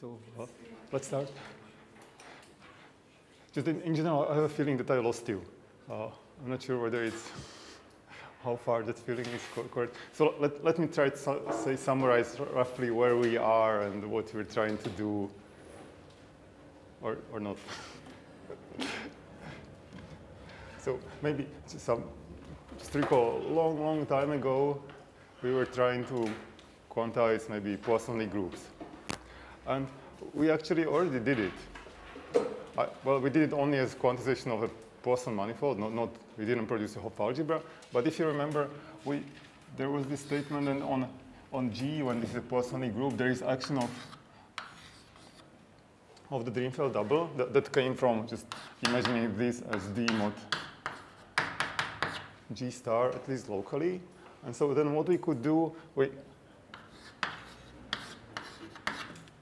so uh, let's start. Just in, in, general, I have a feeling that I lost you. Uh, I'm not sure whether it's how far that feeling is correct. So let, let me try to say summarize roughly where we are and what we're trying to do, or, or not. so maybe some, just recall, long, long time ago, we were trying to quantize maybe Poisson-Lie groups. And we actually already did it. I, well, we did it only as quantization of a Poisson manifold, not, not, we didn't produce a Hopf algebra. But if you remember, we, there was this statement and on, on G, when this is a Poisson-Lie group, there is action of, of the Drinfeld double that, that came from just imagining this as D mod G star, at least locally. And so then what we could do, we,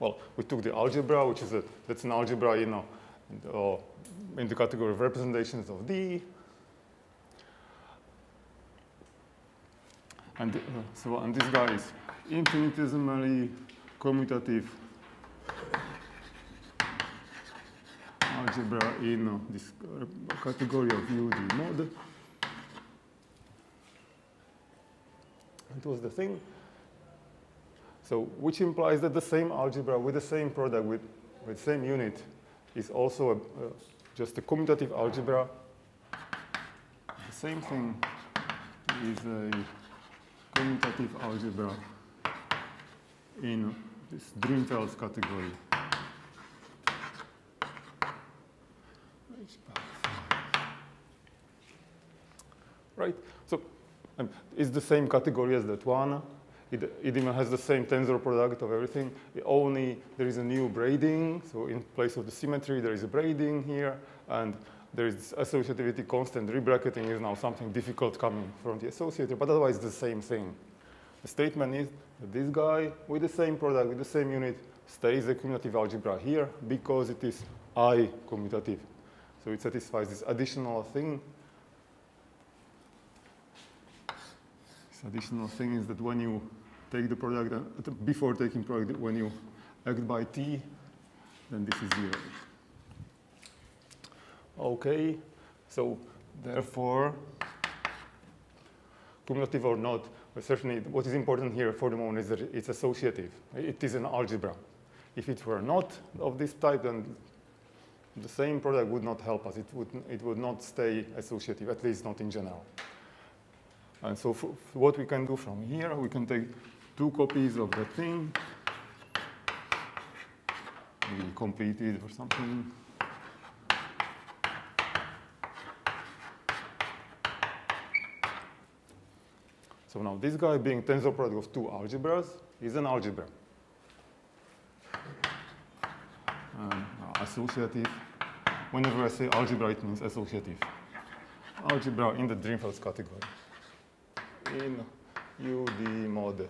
well, we took the algebra, which is a, that's an algebra, you know, in the category of representations of D. And uh, so, and this guy is infinitesimally commutative algebra in uh, this category of UD mod. It was the thing. So which implies that the same algebra with the same product, with, with same unit, is also a, uh, just a commutative algebra. The same thing is a commutative algebra in this Drinfeld category. Right, so um, it's the same category as that one. It, even has the same tensor product of everything. It only there is a new braiding. So in place of the symmetry, there is a braiding here. And there is associativity constant. Rebracketing is now something difficult coming from the associator. But otherwise, the same thing. The statement is that this guy with the same product, with the same unit, stays a commutative algebra here because it is I commutative. So it satisfies this additional thing This additional thing is that when you take the product, uh, before taking product, when you act by t, then this is zero. Okay, so therefore, cumulative or not, certainly what is important here for the moment is that it's associative. It is an algebra. If it were not of this type, then the same product would not help us. It would, it would not stay associative, at least not in general. And so what we can do from here, we can take two copies of the thing, maybe completed or something. So now this guy being tensor product of two algebras is an algebra. Um, associative. Whenever I say algebra, it means associative. Algebra in the Drinfeld category in UD mod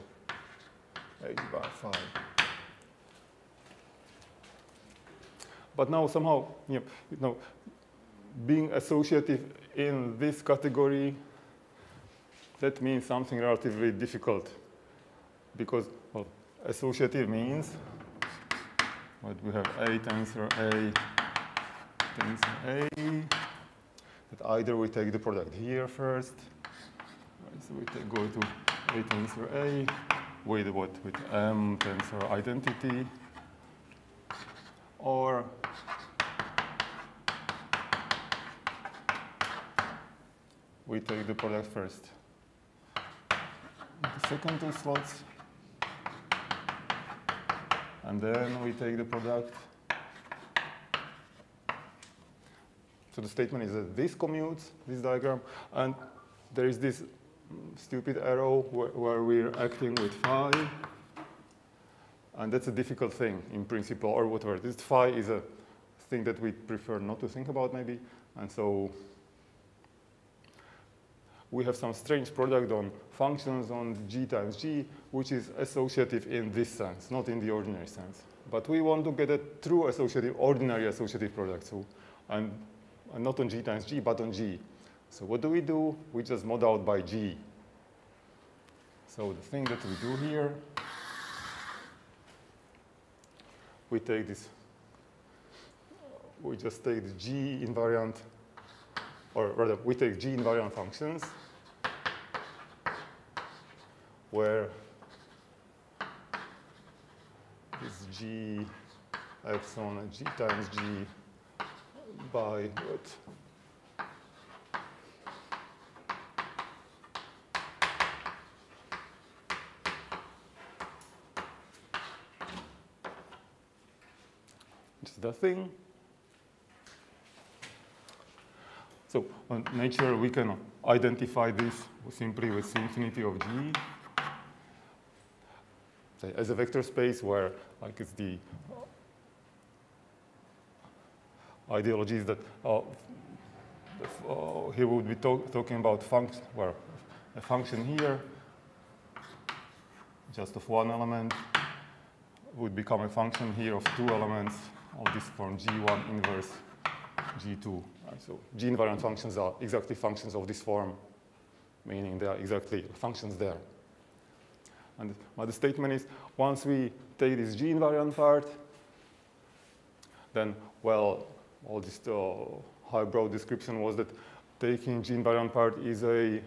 H bar phi. But now somehow, you know, being associative in this category, that means something relatively difficult. Because well, associative means what we have? A tensor A tensor A. That either we take the product here first so we can go to A tensor A with what? With M tensor identity. Or we take the product first. The second two slots. And then we take the product. So the statement is that this commutes, this diagram, and there is this stupid arrow where, where we're acting with phi. And that's a difficult thing in principle or whatever. This phi is a thing that we prefer not to think about maybe. And so we have some strange product on functions on g times g, which is associative in this sense, not in the ordinary sense. But we want to get a true associative, ordinary associative product. So, and not on g times g, but on g. So what do we do? We just mod out by G. So the thing that we do here, we take this, we just take the G invariant, or rather, we take G invariant functions where this G epsilon G times G by what? The thing. So in nature, we can identify this simply with the infinity of G as a vector space where like it's the ideologies that uh, uh, would be talk talking about function where a function here just of one element would become a function here of two elements of this form G1 inverse G2. Right? So G invariant functions are exactly functions of this form, meaning they are exactly functions there. And what the statement is, once we take this G invariant part, then, well, all this uh, high broad description was that taking G invariant part is a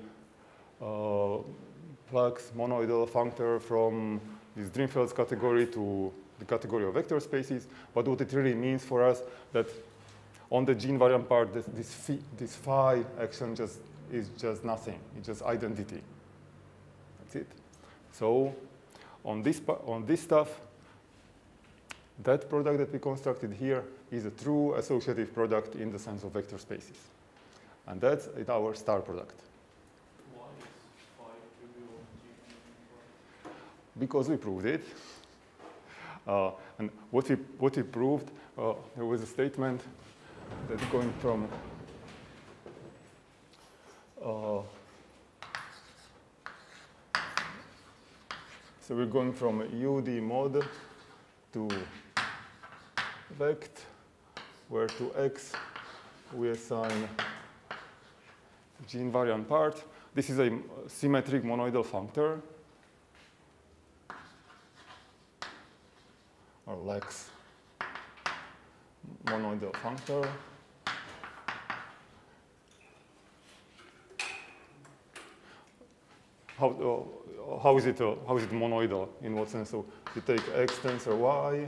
uh, lax monoidal functor from this Drinfeld's category to the category of vector spaces. But what it really means for us that on the G invariant part, this, this, phi, this phi action just is just nothing. It's just identity. That's it. So on this, on this stuff, that product that we constructed here is a true associative product in the sense of vector spaces. And that's our star product. Because we proved it. Uh, and what we, what we proved, uh, there was a statement that's going from uh, so we're going from UD mod to vect, where to x we assign G invariant part. This is a symmetric monoidal functor. Or lax monoidal functor. How, uh, how is it uh, how is it monoidal in what sense? So you take x tensor y.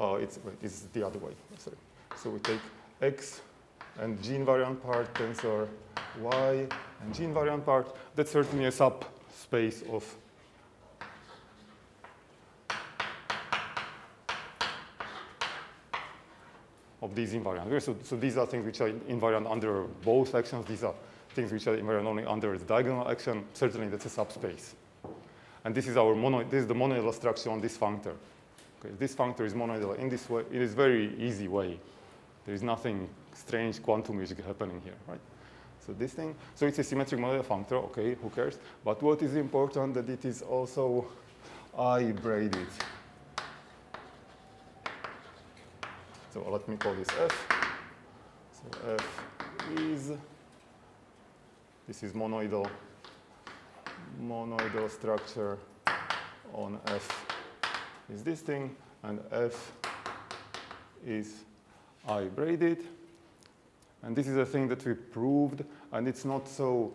Oh, it's wait, it's the other way. Sorry. So we take x and G invariant part tensor y and G invariant part. That's certainly a subspace of of these invariants. So, so these are things which are invariant under both actions. These are things which are invariant only under the diagonal action. Certainly, that's a subspace. And this is our mono, this is the monoidal structure on this functor. Okay, this functor is monoidal in this way, in this very easy way. There is nothing strange quantum quantumish happening here, right? So this thing, so it's a symmetric monoidal functor, okay, who cares? But what is important that it is also I-braided. So let me call this F. So F is, this is monoidal, monoidal structure on F is this thing, and F is I braided. And this is a thing that we proved, and it's not so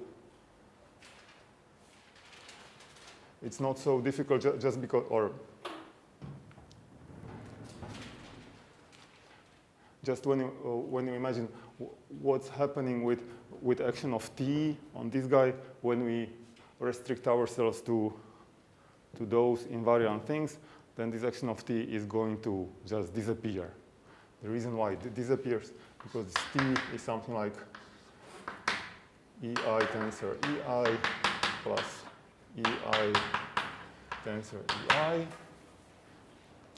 it's not so difficult ju just because, or just when you, uh, when you imagine what's happening with, with action of t on this guy when we restrict ourselves to, to those invariant things, then this action of t is going to just disappear. The reason why it disappears, because t is something like ei tensor ei plus ei tensor ei.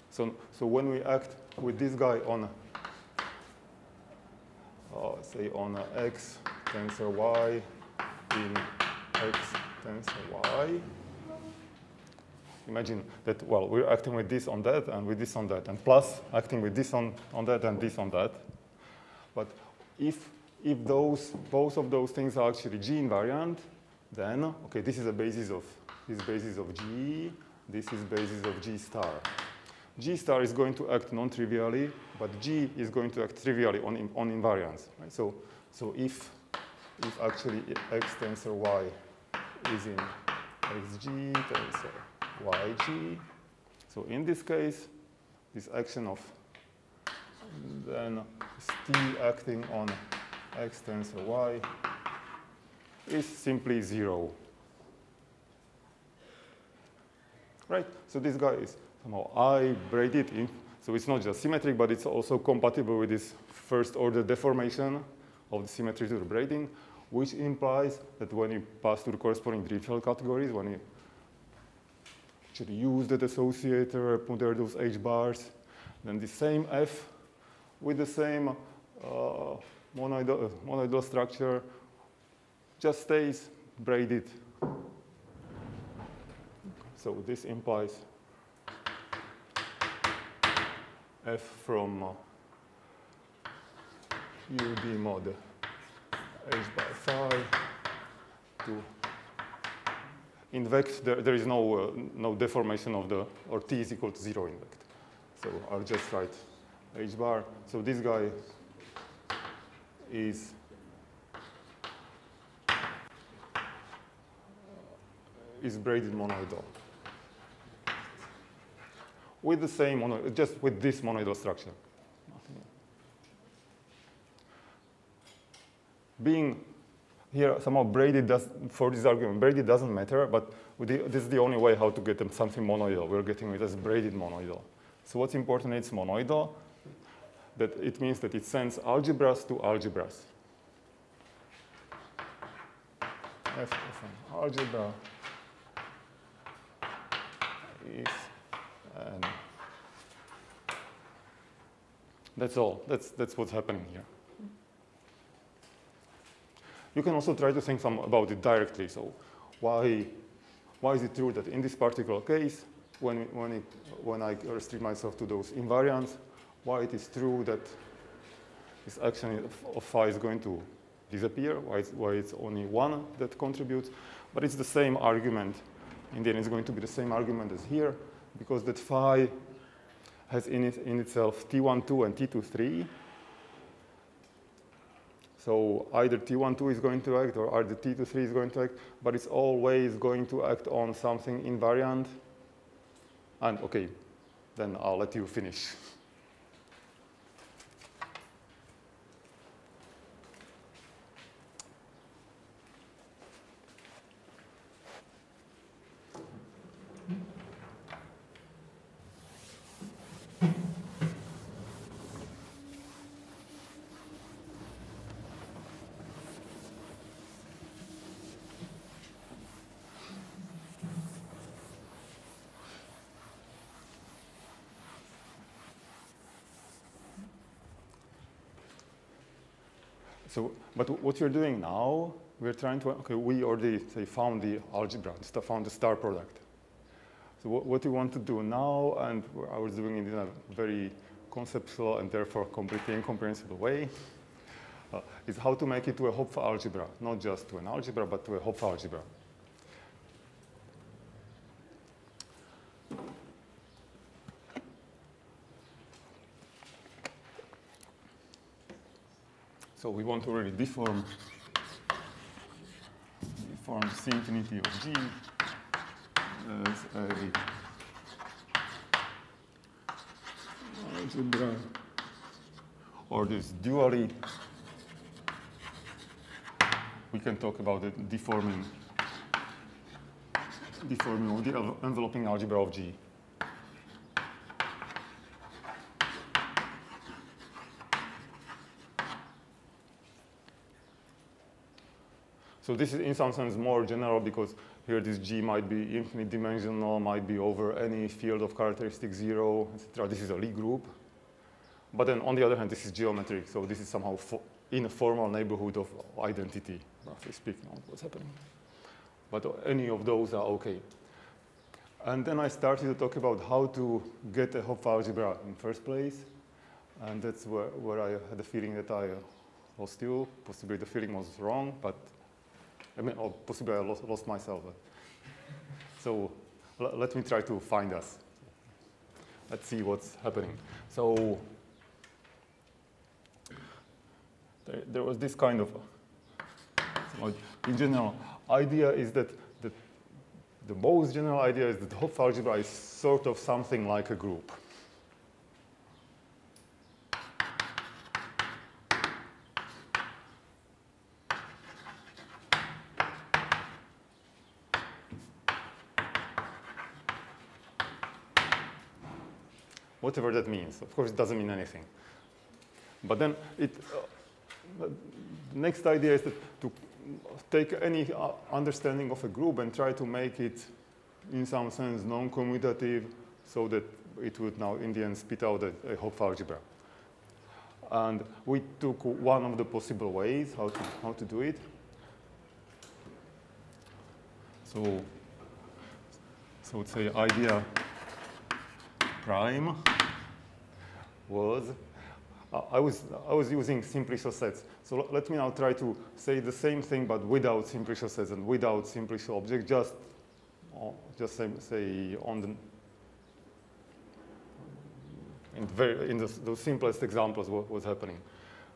So, so when we act with this guy on uh, say on x tensor y in x tensor y. Imagine that, well, we're acting with this on that and with this on that, and plus acting with this on, on that and this on that. But if, if those, both of those things are actually G invariant, then, okay, this is a basis of, this basis of G, this is basis of G star. G star is going to act non-trivially, but G is going to act trivially on, on invariants. Right? So, so if, if actually X tensor Y is in XG tensor YG, so in this case, this action of then T acting on X tensor Y is simply zero. Right? So this guy is somehow I braided in. So it's not just symmetric, but it's also compatible with this first order deformation of the symmetry to the braiding, which implies that when you pass to the corresponding Dirichlet categories, when you actually use that associator, there those H bars, then the same F with the same uh, monoidal, uh, monoidal structure just stays braided. So this implies f from uh, ud mod h by phi to in vect there, there is no uh, no deformation of the or t is equal to zero in vect. So I'll just write h bar. So this guy is is braided monoidal with the same mono, just with this monoidal structure. Being here somehow braided does, for this argument, braided doesn't matter, but this is the only way how to get them something monoidal. We're getting it as braided monoidal. So what's important it's monoidal, that it means that it sends algebras to algebras. F algebra is an that's all. That's, that's what's happening here. You can also try to think some about it directly. So why, why is it true that in this particular case, when, when, it, when I restrict myself to those invariants, why it is true that this action of phi is going to disappear, why it's, why it's only one that contributes. But it's the same argument. In the end, it's going to be the same argument as here, because that phi has in, it, in itself T12 and T23. So either T12 is going to act or either T23 is going to act, but it's always going to act on something invariant. And okay, then I'll let you finish. So, but what we're doing now, we're trying to, okay, we already say found the algebra, found the star product. So what, what we want to do now, and I was doing it in a very conceptual and therefore completely incomprehensible way, uh, is how to make it to a Hopf algebra, not just to an algebra, but to a Hopf algebra. So we want to really deform, deform C infinity of G as a algebra or this dually. We can talk about it deforming, deforming the enveloping algebra of G. So this is in some sense more general because here this G might be infinite dimensional, might be over any field of characteristic zero, etc. This is a Lie group. But then on the other hand, this is geometric, so this is somehow in a formal neighborhood of identity, roughly speaking, what's happening. But any of those are okay. And then I started to talk about how to get a Hopf algebra in first place. And that's where, where I had the feeling that I uh, lost you. Possibly the feeling was wrong, but I mean, or possibly I lost, lost myself. So let me try to find us. Let's see what's happening. So there, there was this kind of, in general, idea is that the, the most general idea is that the Hopf algebra is sort of something like a group. Whatever that means. Of course, it doesn't mean anything. But then it, uh, the next idea is that to take any uh, understanding of a group and try to make it, in some sense, non-commutative so that it would now, in the end, spit out a, a Hopf algebra. And we took one of the possible ways how to, how to do it. So, so say idea prime was, uh, I, was, I was using Simplicial sets. So let me now try to say the same thing, but without Simplicial sets and without Simplicial objects, just, uh, just say, say on the, in, very, in the, the simplest examples what was happening.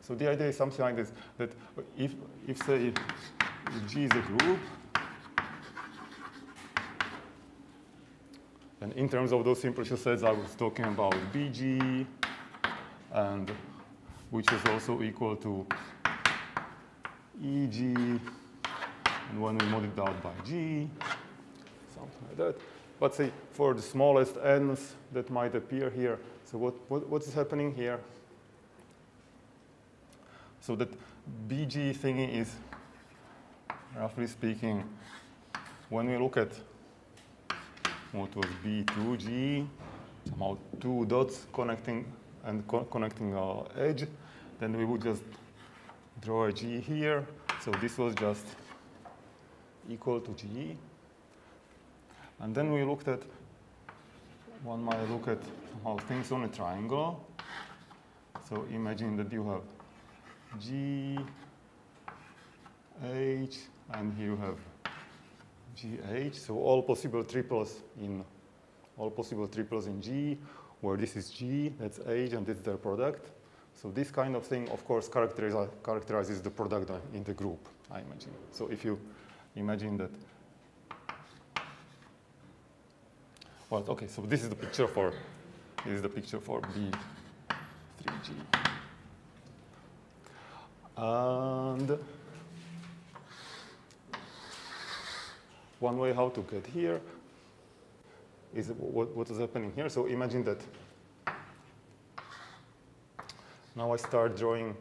So the idea is something like this, that if, if say, if G is a group, And in terms of those Simplicial sets, I was talking about BG, and which is also equal to EG, and when we it out by G, something like that. But say for the smallest n's that might appear here, so what, what, what is happening here? So that BG thingy is, roughly speaking, when we look at what was B2G, somehow two dots connecting and co connecting our edge, then we would just draw a G here. So this was just equal to G. And then we looked at, one might look at how things on a triangle. So imagine that you have G, H, and here you have GH, so all possible triples in all possible triples in G, where this is G, that's H, and this is their product. So this kind of thing, of course, characterize, characterizes the product in the group, I imagine. So if you imagine that, well, okay, so this is the picture for, this is the picture for B3G. And one way how to get here is what, happening here. So imagine that now I start drawing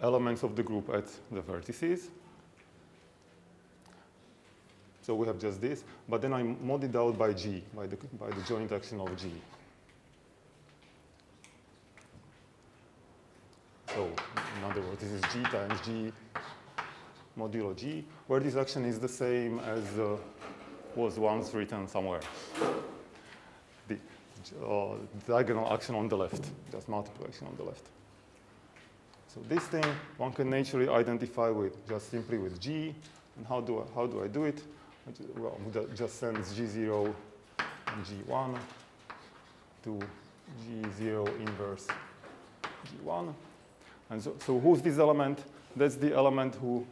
elements of the group at the vertices. So we have just this, but then I mod it out by G, by the, by the joint action of G. So in other words, this is G times G modulo G, where this action is the same as uh, was once written somewhere. The uh, diagonal action on the left, just multiple action on the left. So this thing one can naturally identify with just simply with G. And how do I, how do, I do it? Well, just send G0 and G1 to G0 inverse G1. And so, so who's this element? That's the element who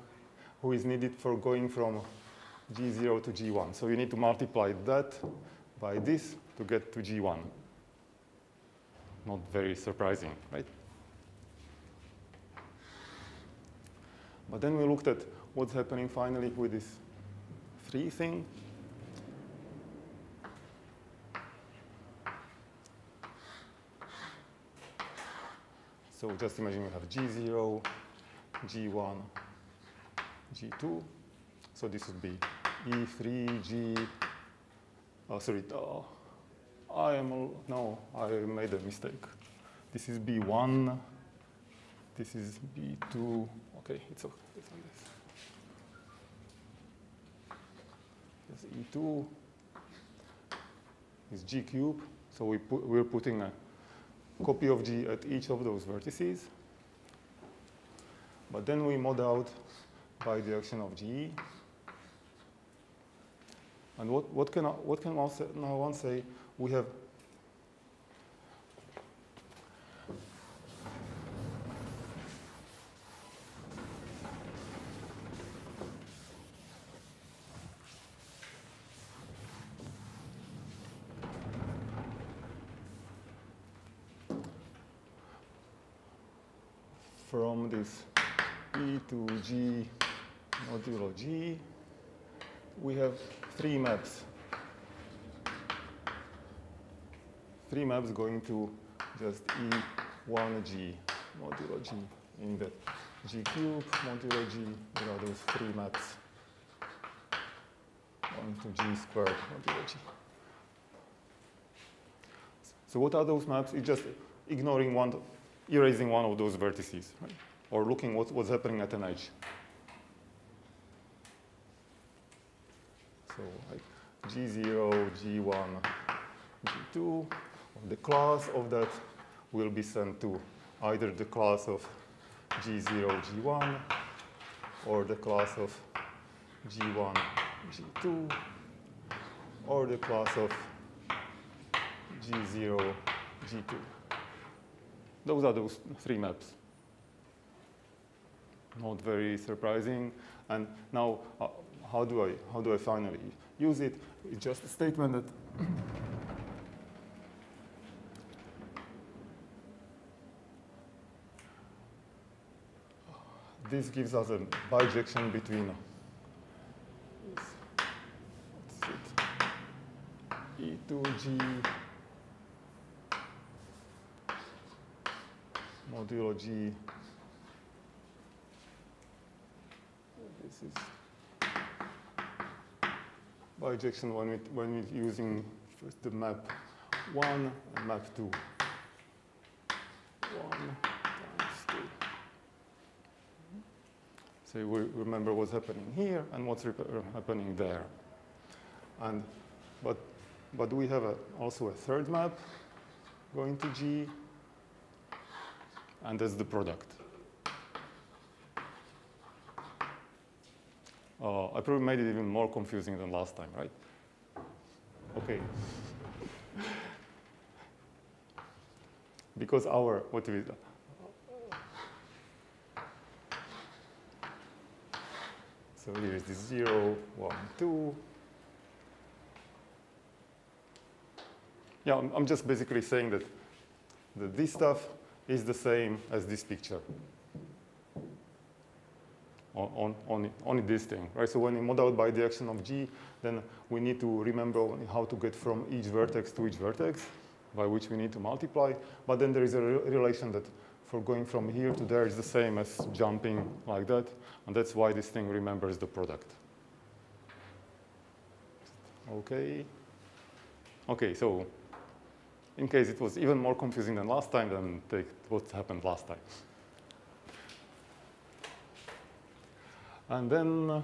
who is needed for going from G0 to G1. So you need to multiply that by this to get to G1. Not very surprising, right? But then we looked at what's happening finally with this three thing. So just imagine we have G0, G1, G2. So this would be E3, G, oh, sorry, uh, I am, no, I made a mistake. This is B1, this is B2, okay, it's, okay, it's this. This E2 is G cube, so we put, we're putting a copy of G at each of those vertices. But then we mod out by the action of G. And what, what can, what can now one say? We have from this E to G modulo G, we have three maps. Three maps going to just E1G modulo G. In the G cube modulo G, there are those three maps. 1 to G squared modulo G. So what are those maps? It's just ignoring one erasing one of those vertices, right? or looking what, what's happening at an edge. So like G0, G1, G2, the class of that will be sent to either the class of G0, G1, or the class of G1, G2, or the class of G0, G2. Those are those three maps. Not very surprising. And now, uh, how do I how do I finally use it? It's just a statement that this gives us a bijection between E2G modulo G. This is bijection when, we, when we're using first the map 1 and map 2. 1 times 2. So we remember what's happening here and what's uh, happening there. And, but, but we have a, also a third map going to G and that's the product. Uh, I probably made it even more confusing than last time, right? Okay. because our, what is it? So here is the 0, 1, 2. Yeah, I'm, I'm just basically saying that, that this stuff is the same as this picture. On, on, only this thing, right? So when we model by the action of G, then we need to remember how to get from each vertex to each vertex, by which we need to multiply. But then there is a re relation that for going from here to there is the same as jumping like that. And that's why this thing remembers the product. Okay. Okay, so in case it was even more confusing than last time, then take what happened last time. And then uh,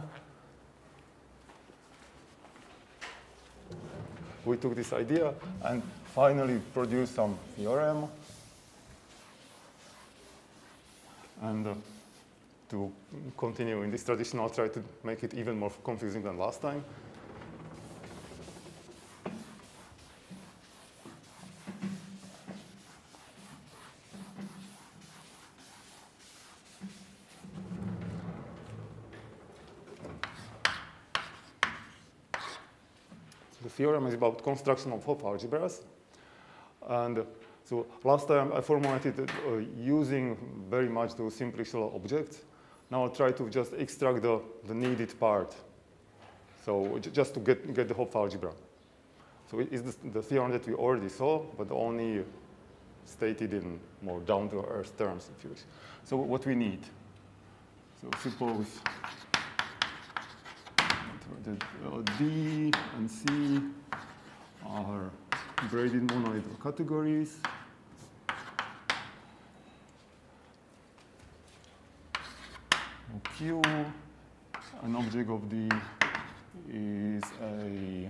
we took this idea and finally produced some theorem. And uh, to continue in this tradition, I'll try to make it even more confusing than last time. Theorem is about construction of Hopf algebras. And so last time I formulated it uh, using very much those simplicial objects. Now I'll try to just extract the, the needed part. So just to get, get the Hopf algebra. So it's the, the theorem that we already saw, but only stated in more down-to-earth terms, if you wish. So what we need. So suppose that uh, D and C are braided monoidal categories. Q, an object of D is a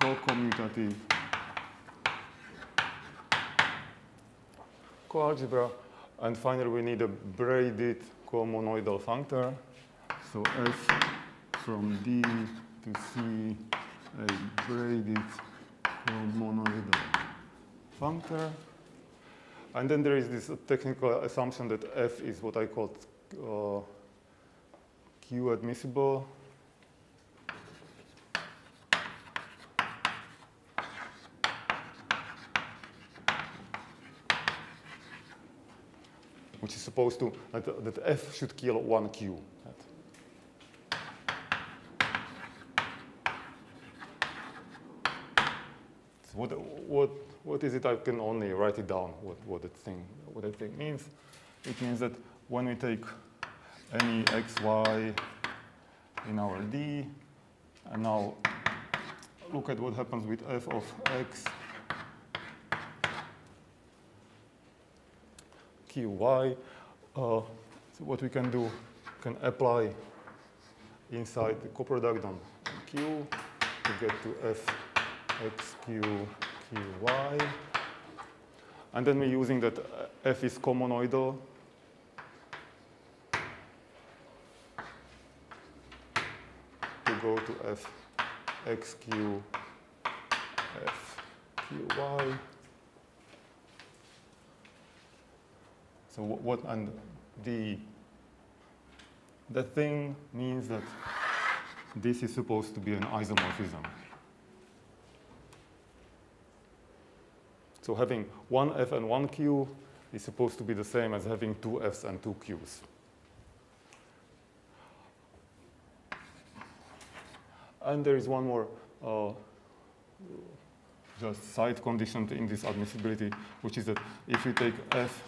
co-commutative coalgebra. And finally, we need a braided co-monoidal functor. So F from D to C a braided monoidal functor. And then there is this technical assumption that F is what I call uh, Q admissible. which is supposed to, that, that F should kill one Q. So what, what, what is it? I can only write it down, what, what, that thing, what that thing means. It means that when we take any x, y in our D, and now look at what happens with f of x qy. Uh, so what we can do, can apply inside the coproduct on q to get to f x q qy. And then we're using that uh, f is comonoidal. to go to f x q f qy. So what, and the, the thing means that this is supposed to be an isomorphism. So having one F and one Q is supposed to be the same as having two Fs and two Qs. And there is one more uh, just side condition in this admissibility, which is that if we take F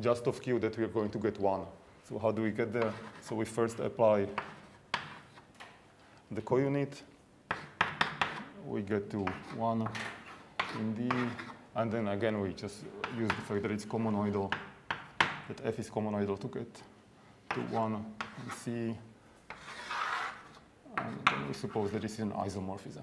just of q that we are going to get 1. So how do we get there? So we first apply the counit. We get to 1 in D. And then again, we just use the fact that it's comonoidal, that f is comonoidal to get to 1 in C. And then we suppose that this is an isomorphism.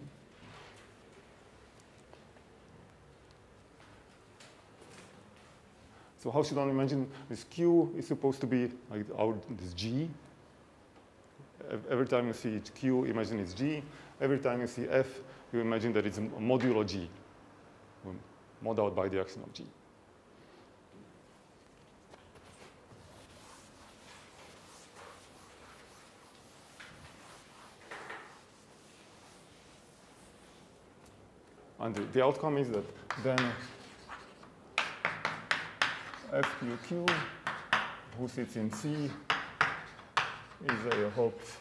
So how should one imagine this Q is supposed to be like our this G. Every time you see it Q, imagine it's G. Every time you see F, you imagine that it's modulo G, mod out by the action of G. And the, the outcome is that then FQQ, who sits in C, is a Hopf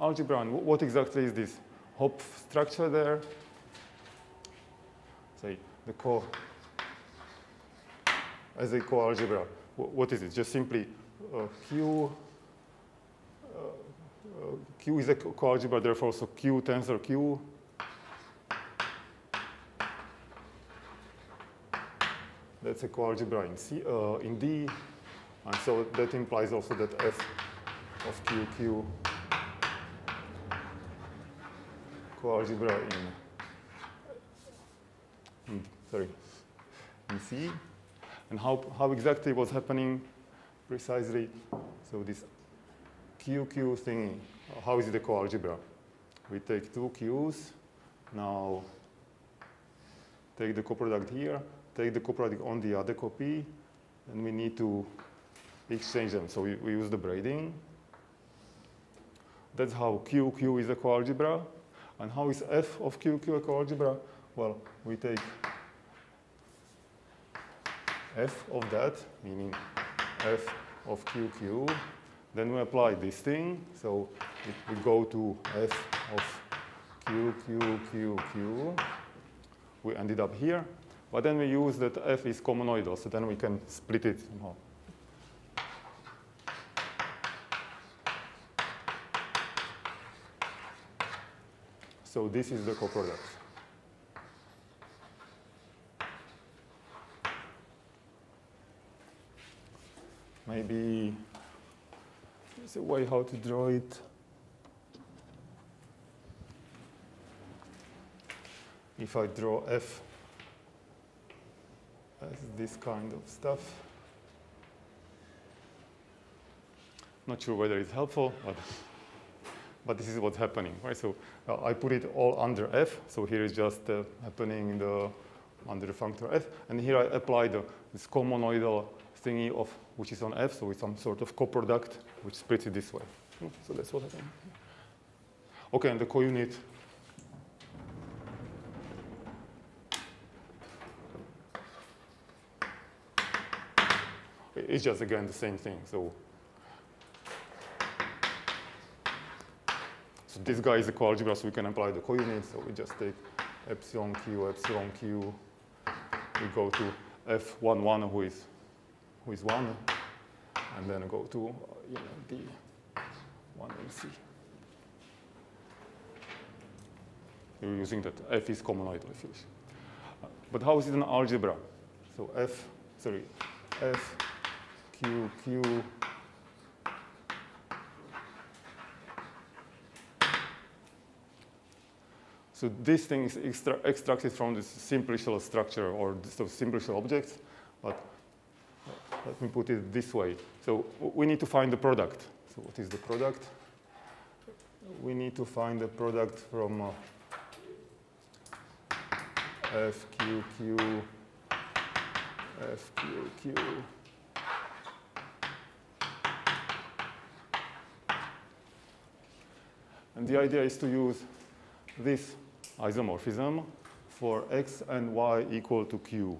algebra. And what exactly is this Hopf structure there? Say the co as a co-algebra. What is it? Just simply uh, Q. Uh, uh, Q is a co-algebra, therefore, so Q tensor Q That's a coalgebra in, C, uh, in D. And so that implies also that f of QQ coalgebra in, in, sorry, in C. And how, how exactly was happening precisely? So this QQ thing, how is it a coalgebra? We take two Qs, now take the coproduct here, take the coproduct on the other copy, and we need to exchange them. So we, we use the braiding. That's how QQ is a coalgebra. And how is F of QQ a coalgebra? Well, we take F of that, meaning F of QQ. Then we apply this thing. So it we go to F of QQQQ. We ended up here. But then we use that f is comonoidal, so then we can split it somehow. So this is the coproduct. Maybe there's a way how to draw it. If I draw f as this kind of stuff. Not sure whether it's helpful, but, but this is what's happening, right? So uh, I put it all under f. So here is just uh, happening the, under the functor f. And here I apply the, this comonoidal thingy of which is on f. So it's some sort of coproduct which splits it this way. So that's what happened. Okay, and the counit it's just again the same thing. So, so this guy is a coalgebra, so we can apply the counit. So we just take epsilon q, epsilon q. We go to f11, who is who is one, and then go to uh, you know, d one and c. You're using that f is if you wish. But how is it an algebra? So f, sorry, f Q, Q. So this thing is extra extracted from this simplicial structure or this of simplicial objects, but let me put it this way. So we need to find the product. So what is the product? We need to find the product from uh, F, Q, Q, F, Q, Q, And the idea is to use this isomorphism for x and y equal to q.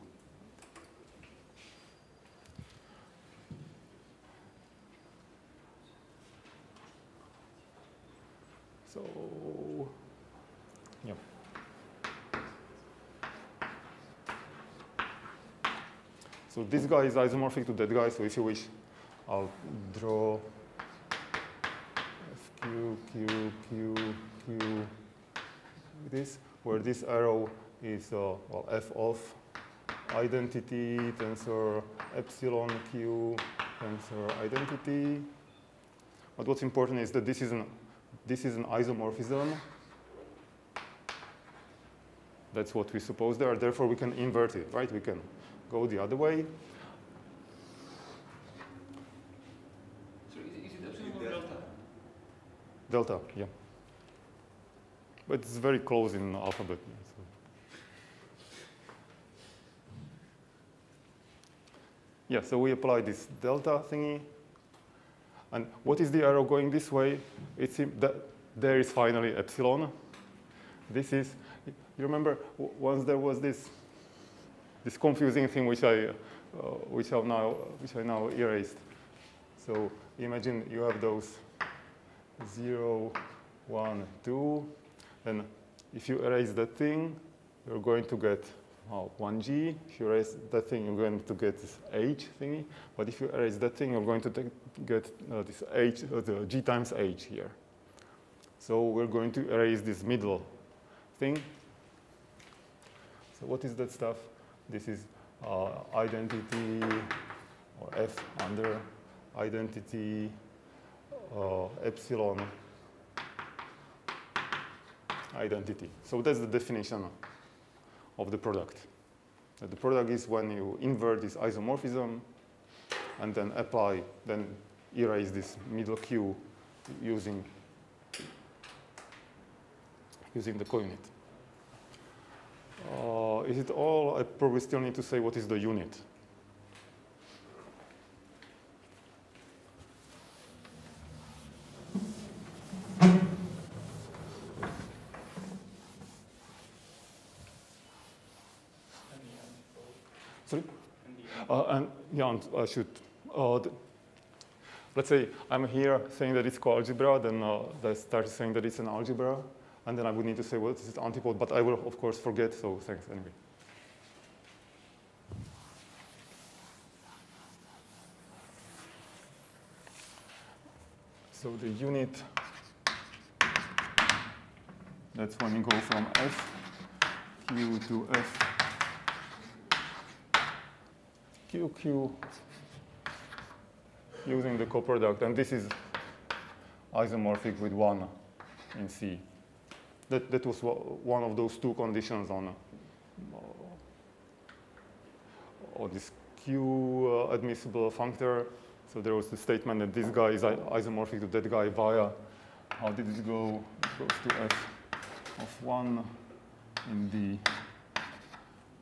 So, yeah. So this guy is isomorphic to that guy, so if you wish, I'll draw Q, Q, Q, Q, this, where this arrow is uh, well, f of identity tensor epsilon q tensor identity. But what's important is that this is an, this is an isomorphism. That's what we suppose there. Therefore, we can invert it, right? We can go the other way. So is it epsilon delta? Delta, yeah. But it's very close in alphabet. So. Yeah, so we apply this delta thingy. And what is the arrow going this way? It's that there is finally epsilon. This is, you remember once there was this, this confusing thing which I, uh, which I now, which I now erased. So imagine you have those 0, 1, 2. And if you erase that thing, you're going to get oh, 1G. If you erase that thing, you're going to get this H thingy. But if you erase that thing, you're going to get uh, this H, uh, the G times H here. So we're going to erase this middle thing. So what is that stuff? This is uh, identity or F under identity uh, epsilon identity. So that's the definition of the product. The product is when you invert this isomorphism and then apply, then erase this middle Q using, using the counit. Uh, is it all? I probably still need to say what is the unit. Uh, yeah, I should, uh, let's say I'm here saying that it's coalgebra, then uh, I start saying that it's an algebra, and then I would need to say, well, this is antipode, but I will, of course, forget, so thanks anyway. So the unit, that's when you go from F, Q to F QQ using the coproduct, and this is isomorphic with 1 in C. That, that was one of those two conditions on, uh, on this Q uh, admissible functor. So there was the statement that this guy is isomorphic to that guy via, how did it go? It goes to f of 1 in D.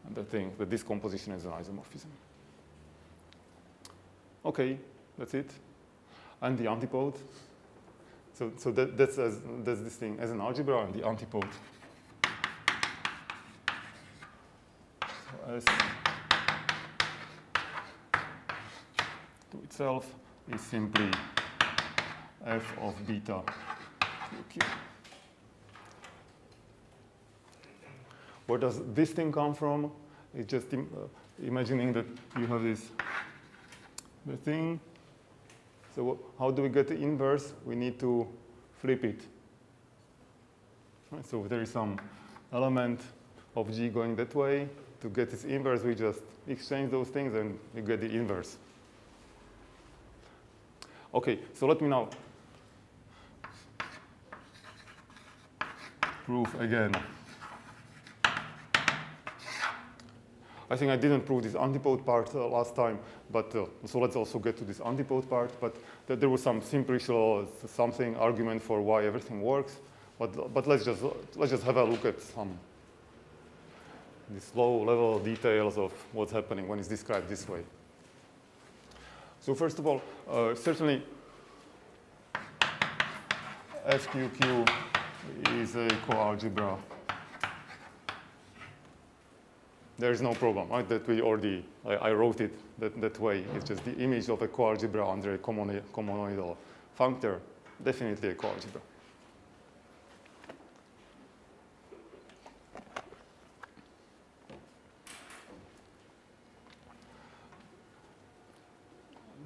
And the thing, that this composition is an isomorphism. Okay, that's it. And the antipode. So, so that, that's, as, that's this thing as an algebra and the antipode. So to itself is simply f of beta q. Where does this thing come from? It's just Im uh, imagining that you have this the thing. So how do we get the inverse? We need to flip it. Right, so there is some element of g going that way. To get its inverse, we just exchange those things and we get the inverse. Okay, so let me now prove again. I think I didn't prove this antipode part uh, last time, but uh, so let's also get to this antipode part. But th there was some simple something argument for why everything works. But but let's just let's just have a look at some these low level details of what's happening when it's described this way. So first of all, uh, certainly FQQ is a coalgebra there is no problem, right? That we already, I, I, wrote it that, that way. It's just the image of a coalgebra under a comonoidal functor, definitely a coalgebra.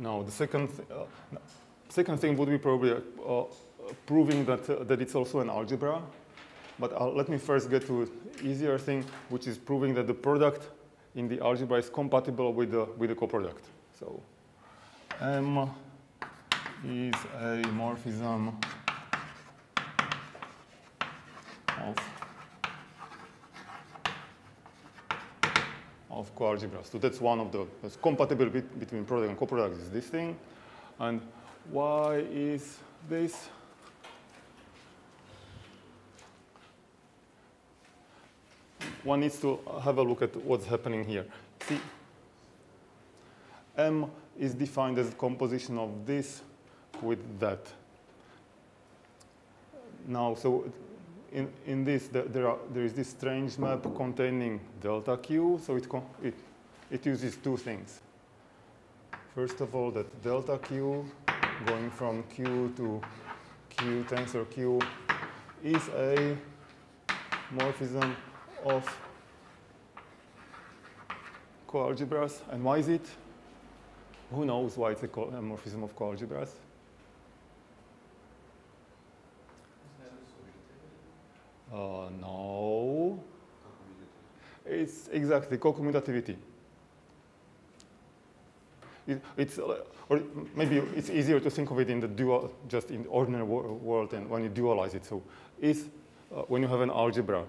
Now, the second, th uh, second thing would be probably uh, proving that, uh, that it's also an algebra. But let me first get to easier thing, which is proving that the product in the algebra is compatible with the, with the coproduct. So M is a morphism of, of coalgebras. So that's one of the that's compatible between product and coproduct is this thing. And why is this? One needs to have a look at what's happening here. See, M is defined as composition of this with that. Now, so in, in this, there, are, there is this strange map containing delta Q, so it, it, it uses two things. First of all, that delta Q going from Q to Q tensor Q is a morphism of coalgebras. And why is it? Who knows why it's a, morphism of coalgebras? Uh, no. It's exactly co-commutativity. It, it's, or maybe it's easier to think of it in the dual, just in the ordinary world and when you dualize it. So is, uh, when you have an algebra,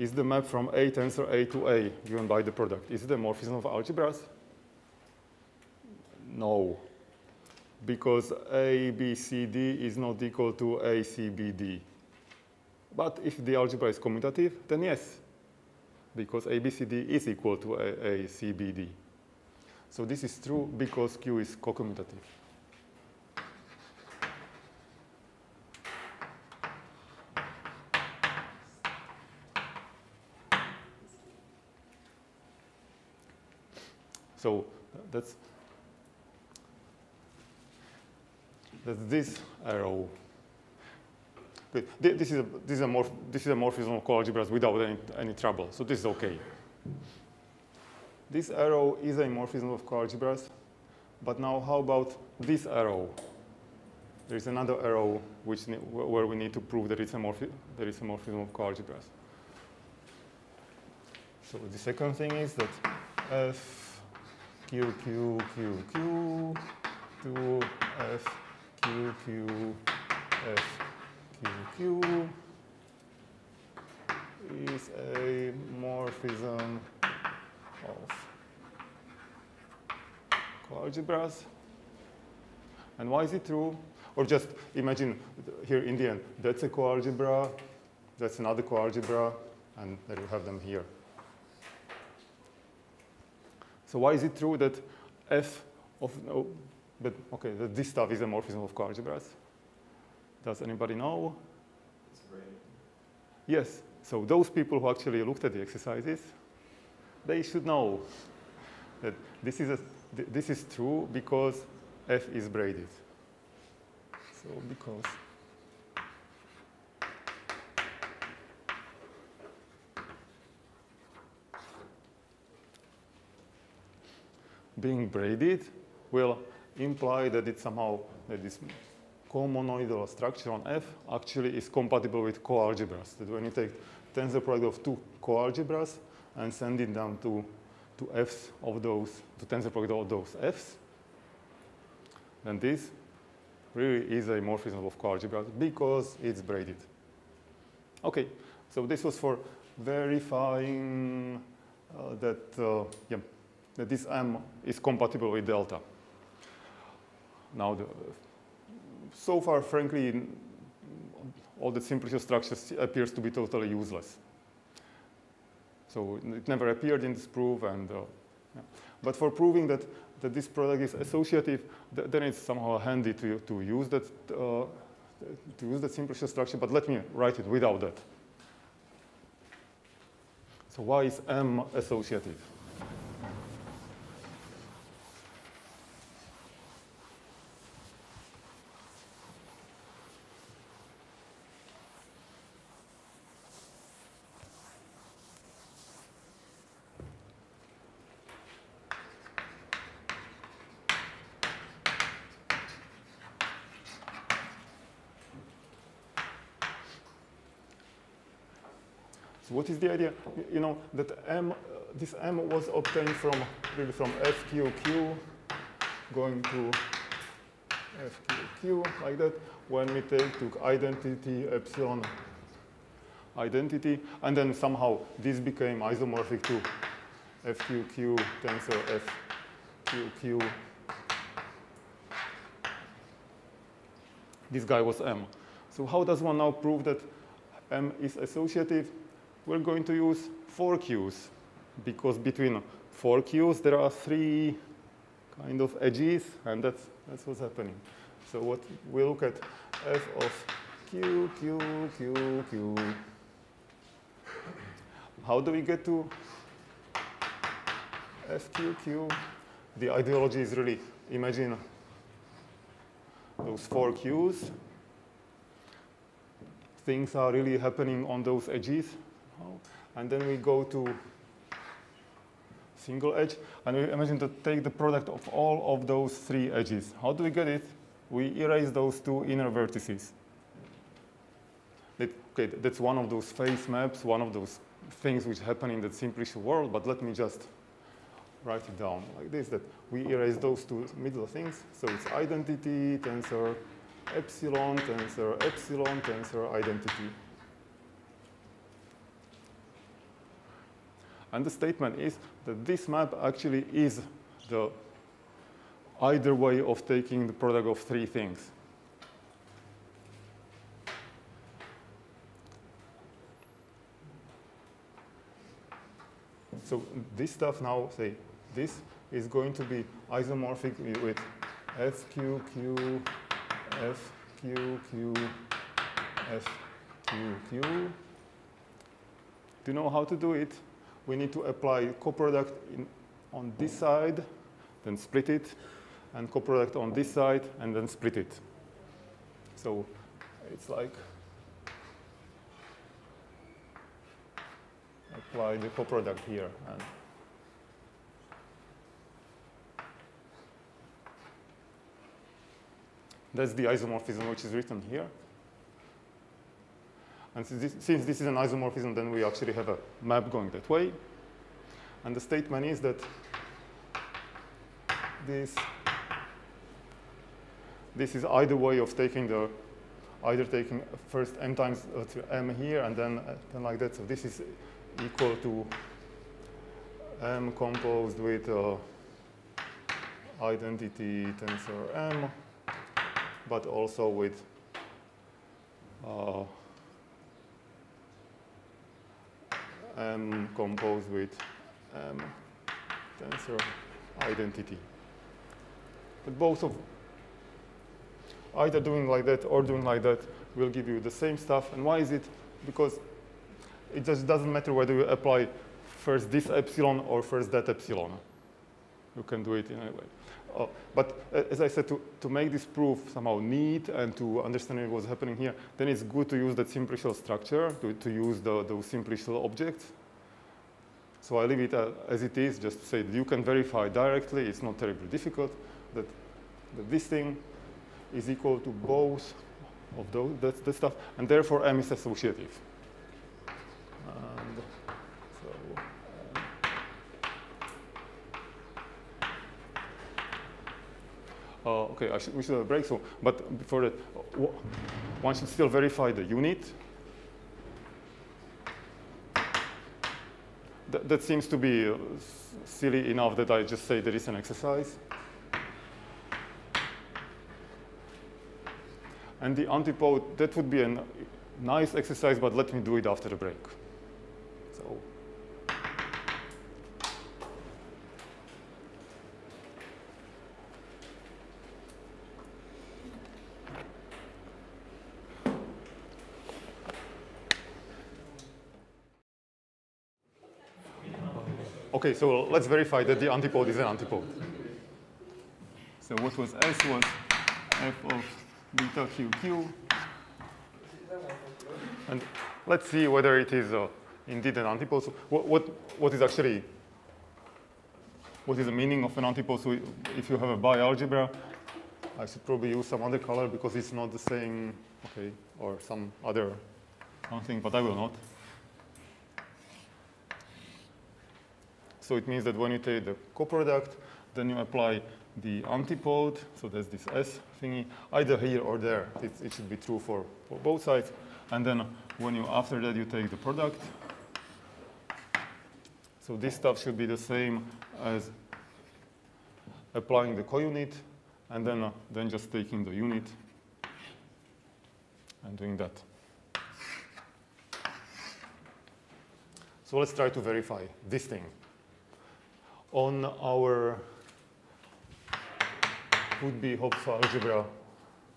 is the map from A tensor A to A given by the product. Is it a morphism of algebras? No, because A, B, C, D is not equal to A, C, B, D. But if the algebra is commutative, then yes, because A, B, C, D is equal to A, A C, B, D. So this is true because Q is co-commutative. So that's, that's this arrow. This is a, this is a, morph, this is a morphism of coalgebras without any, any trouble, so this is okay. This arrow is a morphism of coalgebras, but now how about this arrow? There is another arrow which where we need to prove that it's a there is a morphism of coalgebras. So the second thing is that f Q, Q, Q, Q, to F, Q, Q, F, Q, Q is a morphism of coalgebras. And why is it true? Or just imagine here in the end, that's a coalgebra, that's another coalgebra, and then you have them here. So why is it true that f of, oh, but okay, that this stuff is a morphism of coalgebras? Does anybody know? Yes, so those people who actually looked at the exercises, they should know that this is, a, this is true because f is braided. So because being braided will imply that it somehow that this comonoidal structure on F actually is compatible with coalgebras. That when you take tensor product of two coalgebras and send it down to, to Fs of those, to tensor product of those Fs, then this really is a morphism of coalgebras because it's braided. Okay, so this was for verifying uh, that, uh, yeah, that this M is compatible with delta. Now, the, so far, frankly, all the simplicial structures appears to be totally useless. So it never appeared in this proof, and uh, yeah. but for proving that that this product is associative, th then it's somehow handy to to use that uh, to use that simplicial structure. But let me write it without that. So why is M associative? Is the idea? You know, that M, uh, this M was obtained from, really from FQQ going to FQQ like that when we take to identity epsilon identity and then somehow this became isomorphic to FQQ tensor FQQ. This guy was M. So how does one now prove that M is associative? We're going to use four Qs because between four Qs there are three kind of edges and that's, that's what's happening. So what we look at f of q, q, q, q. How do we get to f, q, q? The ideology is really imagine those four Qs. Things are really happening on those edges and then we go to single edge, and we imagine to take the product of all of those three edges. How do we get it? We erase those two inner vertices. Okay, that's one of those face maps, one of those things which happen in the simplicial world, but let me just write it down like this, that we erase those two middle things. So it's identity, tensor, epsilon, tensor, epsilon, tensor, identity. And the statement is that this map actually is the either way of taking the product of three things. So this stuff now, say, this is going to be isomorphic with FQQ, FQQ, FQQ. Do you know how to do it? We need to apply coproduct on this side, then split it, and coproduct on this side, and then split it. So it's like apply the coproduct here. And that's the isomorphism which is written here. And since this, since this is an isomorphism, then we actually have a map going that way. And the statement is that this, this is either way of taking the, either taking first m times uh, to m here and then, uh, then like that. So this is equal to m composed with uh, identity tensor m but also with uh, M composed with M tensor identity. But both of either doing like that or doing like that will give you the same stuff. And why is it? Because it just doesn't matter whether you apply first this epsilon or first that epsilon. You can do it in any way. Uh, but uh, as I said, to, to make this proof somehow neat and to understand what's happening here, then it's good to use that simplicial structure, to, to use the, those simplicial objects. So I leave it uh, as it is, just to say that you can verify directly, it's not terribly difficult, that, that this thing is equal to both of those, that, that stuff, and therefore M is associative. And so, uh, okay, should, we should have a break. So, but before that, one should still verify the unit. Th that seems to be uh, silly enough that I just say there is an exercise. And the antipode, that would be a nice exercise, but let me do it after the break. So. Okay, so let's verify that the antipode is an antipode. So what was S was f of beta QQ. And let's see whether it is uh, indeed an antipode. So what, what, what is actually, what is the meaning of an antipode? So if you have a bialgebra, I should probably use some other color because it's not the same, okay, or some other something, but I will not. So it means that when you take the coproduct, then you apply the antipode, so there's this S thingy, either here or there. It, it should be true for, for both sides. And then when you, after that, you take the product. So this stuff should be the same as applying the co-unit and then, uh, then just taking the unit and doing that. So let's try to verify this thing. On our would be Hopf algebra,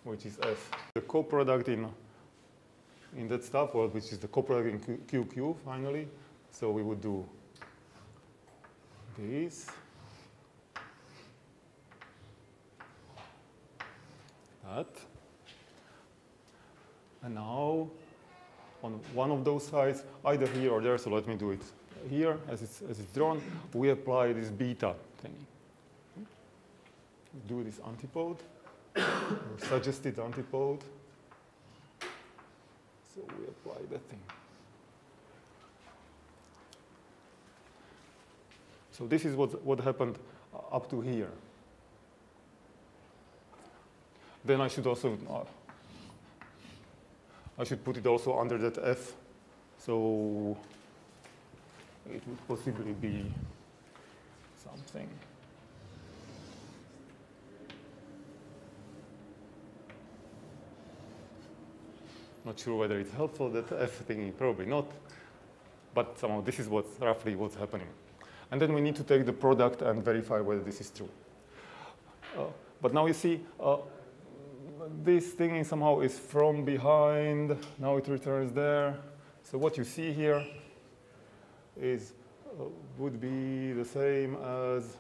which is F. The coproduct in, in that stuff, which is the coproduct in QQ finally. So we would do this. That. And now, on one of those sides, either here or there, so let me do it here as it's, as it's drawn, we apply this beta thingy do this antipode, suggested antipode. So we apply that thing. So this is what, what happened up to here. Then I should also, uh, I should put it also under that F. So it would possibly be something. Not sure whether it's helpful, that F thing, probably not. But somehow this is what's roughly what's happening. And then we need to take the product and verify whether this is true. Uh, but now you see, uh, this thing somehow is from behind. Now it returns there. So what you see here is uh, would be the same as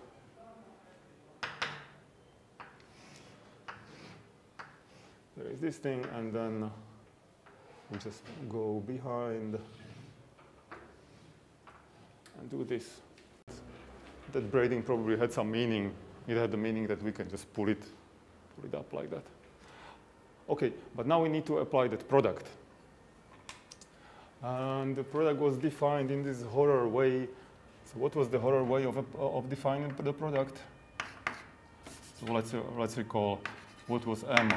there is this thing, and then we just go behind and do this. That braiding probably had some meaning. It had the meaning that we can just pull it, pull it up like that. Okay, but now we need to apply that product. And the product was defined in this horror way. So what was the horror way of, of defining the product? So let's, let's recall what was M.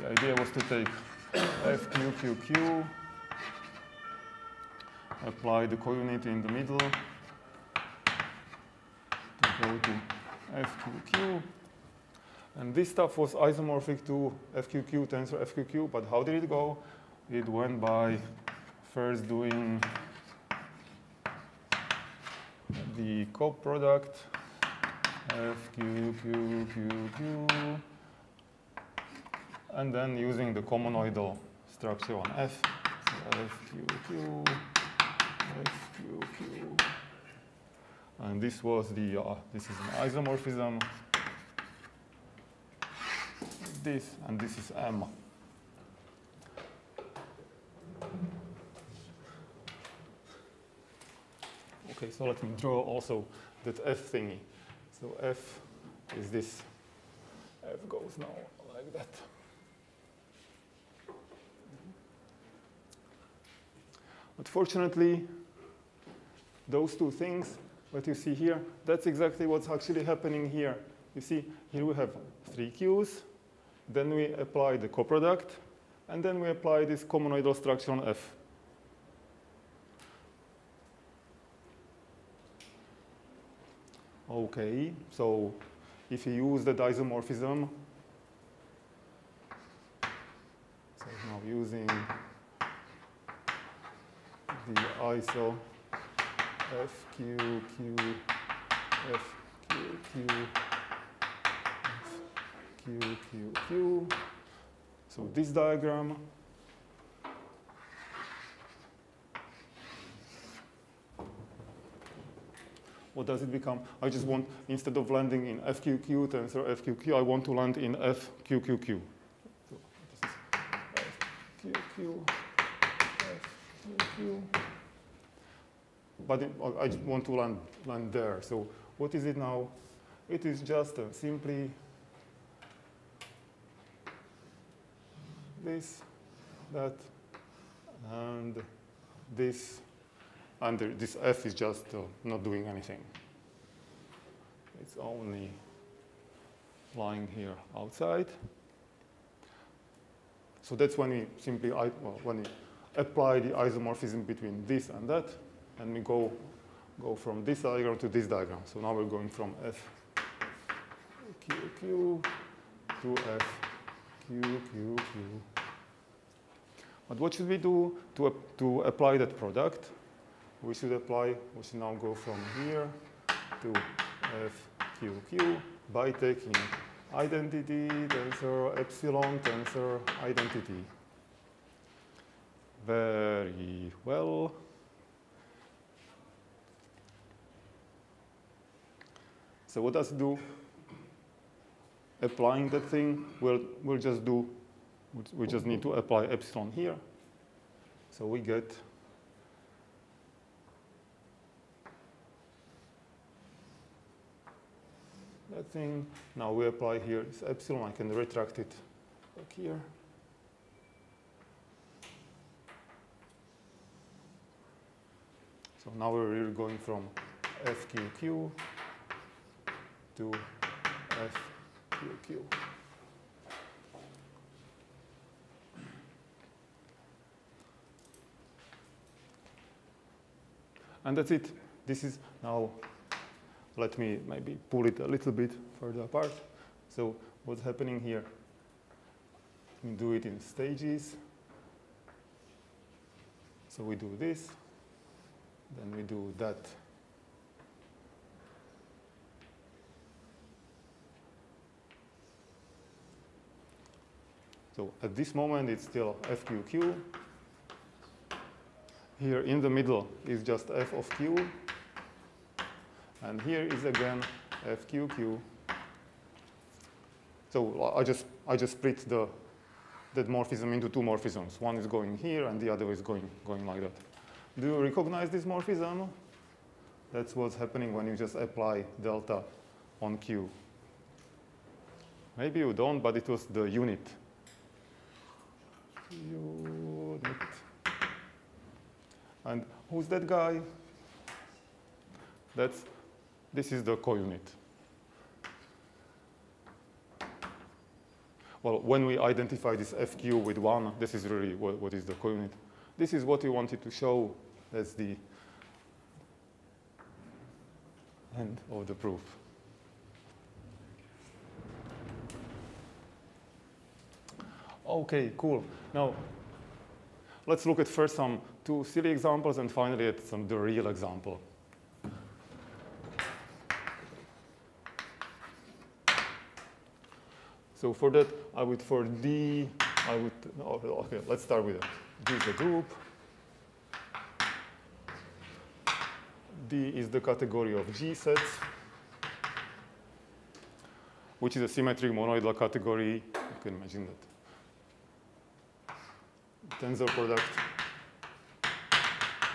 The idea was to take FQQQ, apply the counit in the middle, go to FQQ, And this stuff was isomorphic to FQQ, tensor FQQ, but how did it go? It went by first doing the coproduct, FQQQQ, and then using the comonoidal structure on F. And this was the, uh, this is an isomorphism. This, and this is M. Okay, so let me draw also that F thingy. So F is this, F goes now like that. Unfortunately, those two things, what you see here, that's exactly what's actually happening here. You see, here we have three Qs, then we apply the coproduct, and then we apply this comonoidal structure on F. Okay, so if you use the isomorphism, so now using the ISO FQQQ. So this diagram what does it become? I just want, instead of landing in FQQ tensor FQQ, I want to land in FQQQ. So this is FQQ, FQQ. But it, I just want to land, land there. So what is it now? It is just uh, simply this, that, and this and this f is just uh, not doing anything. It's only lying here outside. So that's when we simply, well, when we apply the isomorphism between this and that, and we go, go from this diagram to this diagram. So now we're going from f q q to f q q q. But what should we do to, to apply that product? We should apply, we should now go from here to FQQ by taking identity tensor epsilon tensor identity. Very well. So what does it do? Applying that thing, we'll, we'll just do, we just need to apply epsilon here. So we get that thing. Now we apply here this epsilon. I can retract it back here. So now we're really going from FQQ to FQQ. And that's it. This is now let me maybe pull it a little bit further apart. So what's happening here? We do it in stages. So we do this, then we do that. So at this moment, it's still FQQ. Here in the middle is just F of Q. And here is again FQQ. So I just, I just split the, that morphism into two morphisms. One is going here and the other is going, going like that. Do you recognize this morphism? That's what's happening when you just apply delta on Q. Maybe you don't, but it was the unit. Unit. And who's that guy? That's this is the co-unit. Well, when we identify this FQ with 1, this is really what, what is the co-unit. This is what we wanted to show as the end of the proof. Okay, cool. Now, let's look at first some two silly examples and finally at some the real example. So for that, I would, for D, I would, okay, let's start with it. D is a group. D is the category of G sets, which is a symmetric monoidal category. You can imagine that. Tensor product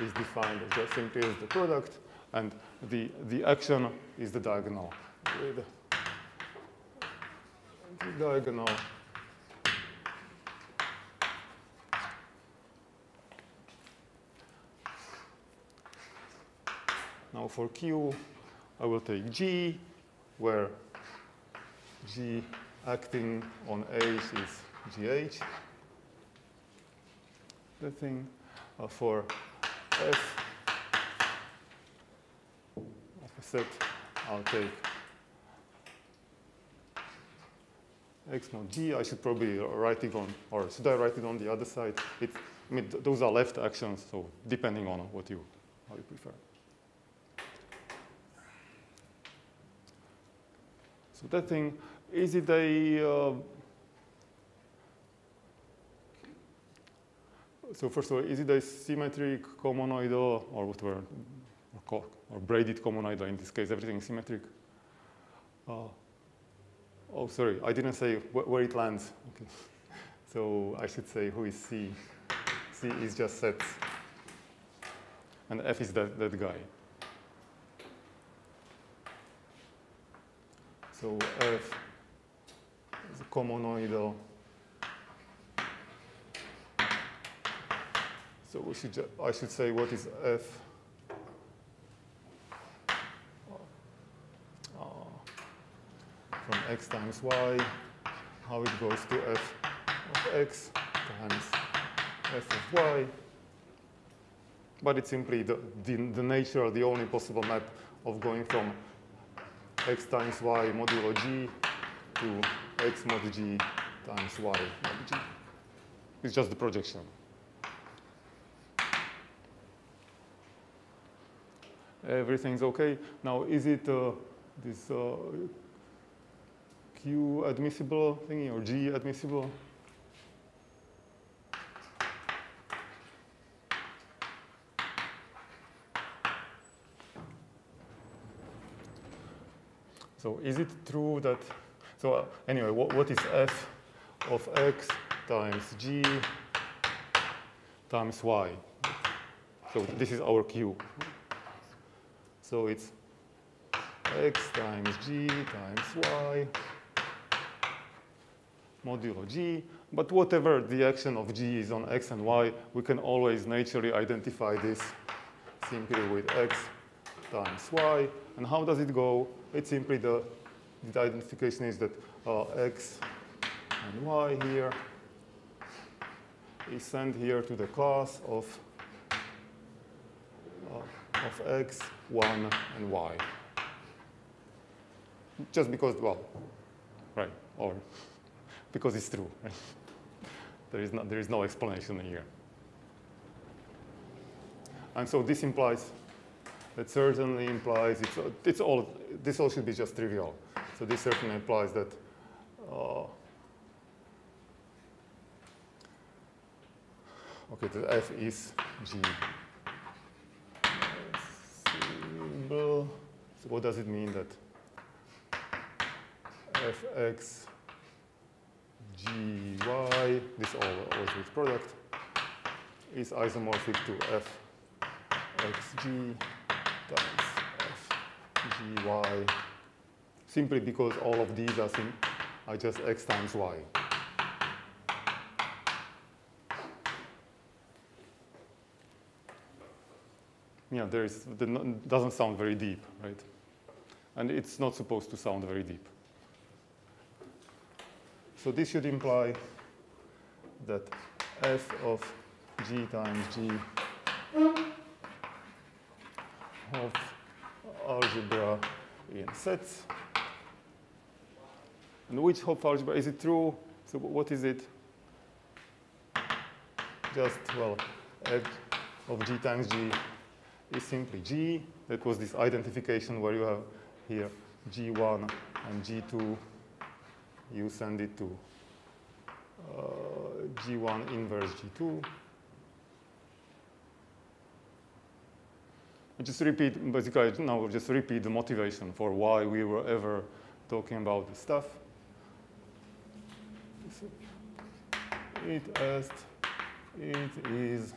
is defined as simply as the product, and the, the action is the diagonal. Diagonal Now for Q, I will take G, where G acting on H is GH. The thing uh, for F of a set, I'll take X mod G. I should probably write it on, or should I write it on the other side? I mean, th those are left actions, so depending on what you, how you prefer. So that thing, is it a, uh, so first of all, is it a symmetric comonoidal or whatever, or, or braided comonoidal in this case, everything is symmetric? Uh, oh, sorry, I didn't say wh where it lands. Okay. So I should say who is C. C is just sets. And F is that, that guy. So F is a comonoidal. So we should I should say what is F uh, from x times y, how it goes to f of x times f of y. But it's simply the, the, the nature, the only possible map of going from x times y modulo g to x mod g times y mod g. It's just the projection. Everything's okay. Now, is it uh, this uh, Q admissible thingy or G admissible? So is it true that, so uh, anyway, what, what is f of x times g times y? So this is our q. So it's x times g times y modulo g. But whatever the action of g is on x and y, we can always naturally identify this simply with x times y. And how does it go? It's simply the, the identification is that uh, x and y here is sent here to the class of, uh, of x, 1, and y. Just because, well, right, or because it's true. There, is not, there is no explanation here. And so this implies that certainly implies it's, it's all, this all should be just trivial. So this certainly implies that uh, okay, the f is g. So what does it mean that fx gy, this all always with product, is isomorphic to f xg times f gy, simply because all of these are, are just x times y. Yeah, there is, doesn't sound very deep, right? And it's not supposed to sound very deep. So this should imply that f of g times g Hopf algebra in sets. And which Hopf algebra? Is it true? So what is it? just, well, f of g times g is simply g. That was this identification where you have here g1 and g2. You send it to uh, g1 inverse g2. just repeat, basically now just repeat the motivation for why we were ever talking about this stuff. It is, it is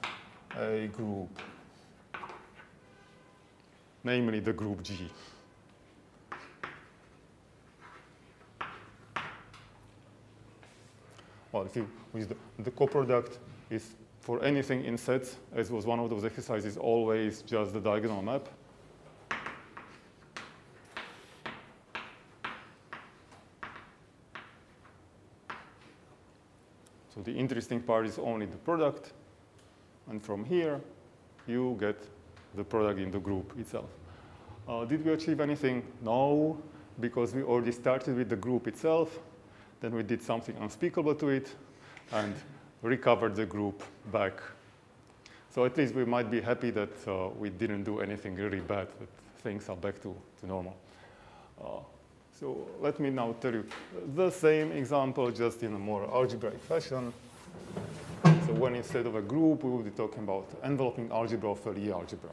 a group, namely the group G. With the, the coproduct is for anything in sets, as was one of those exercises, always just the diagonal map. So the interesting part is only the product. And from here, you get the product in the group itself. Uh, did we achieve anything? No, because we already started with the group itself. Then we did something unspeakable to it and recovered the group back. So at least we might be happy that uh, we didn't do anything really bad, that things are back to, to normal. Uh, so let me now tell you the same example, just in a more algebraic fashion. So when instead of a group, we will be talking about enveloping algebra of Lie algebra.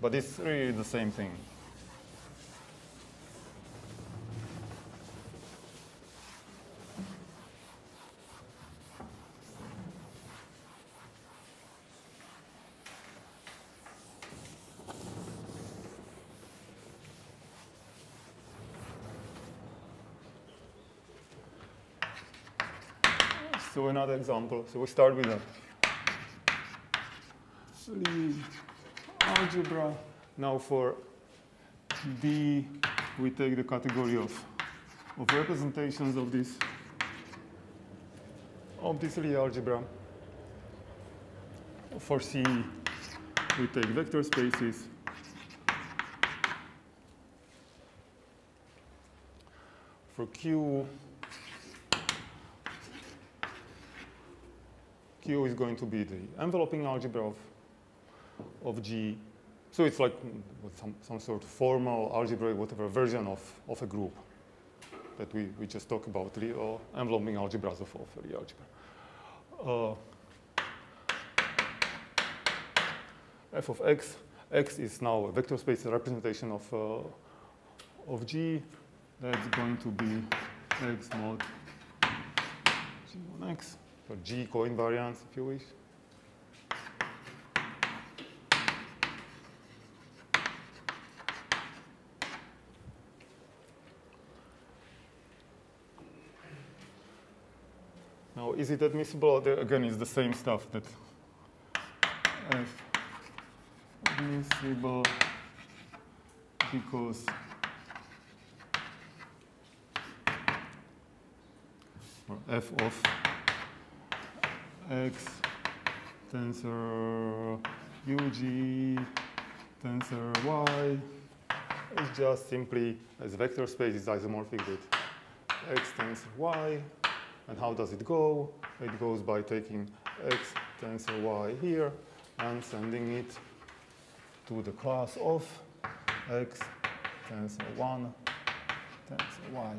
But it's really the same thing. So another example. So we start with that. Algebra. Now for D, we take the category of, of representations of this of this Lie algebra. For C, we take vector spaces. For Q, Q is going to be the enveloping algebra of, of G. So it's like some, some sort of formal algebra, whatever version of, of a group that we, we just talked about, uh, enveloping algebras of, of the algebra. Uh, f of x, x is now a vector space representation of, uh, of G. That's going to be x mod G x or G coinvariants, if you wish. Now, is it admissible? Again, it's the same stuff that admissible because f of x tensor UG tensor Y is just simply as vector space is isomorphic with x tensor Y. And how does it go? It goes by taking x tensor Y here and sending it to the class of x tensor 1 tensor Y.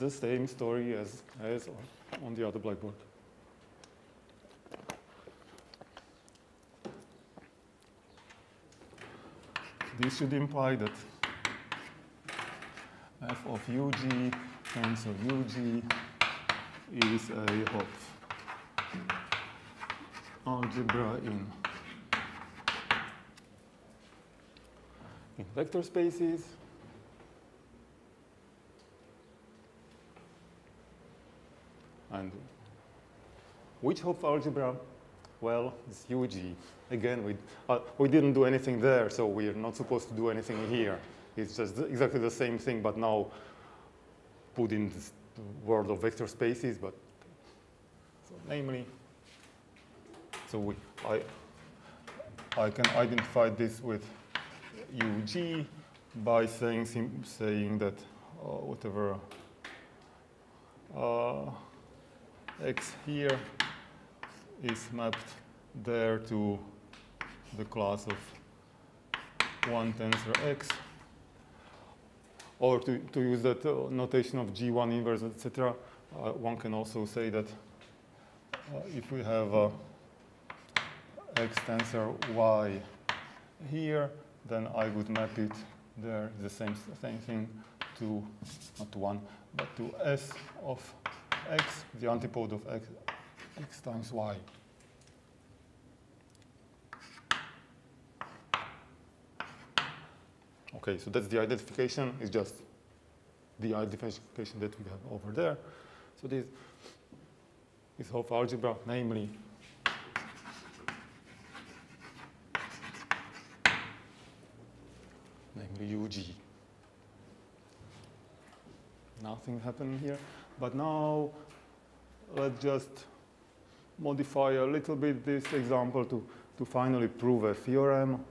the same story as, as on the other blackboard. This should imply that f of UG tensor UG is a Hopf algebra in, in vector spaces And which Hopf algebra? Well, it's UG. Again, we, uh, we didn't do anything there, so we're not supposed to do anything here. It's just exactly the same thing, but now put in this world of vector spaces, but so namely, so we, I, I can identify this with UG by saying, saying that uh, whatever uh, x here is mapped there to the class of one tensor x. Or to, to use that uh, notation of G1 inverse, etc., uh, one can also say that uh, if we have x tensor y here, then I would map it there, the same, same thing to, not to 1, but to s of x, the antipode of x, x times y. Okay, so that's the identification. It's just the identification that we have over there. So this is Hopf algebra, namely namely UG. Nothing happened here. But now let's just modify a little bit this example to, to finally prove a theorem.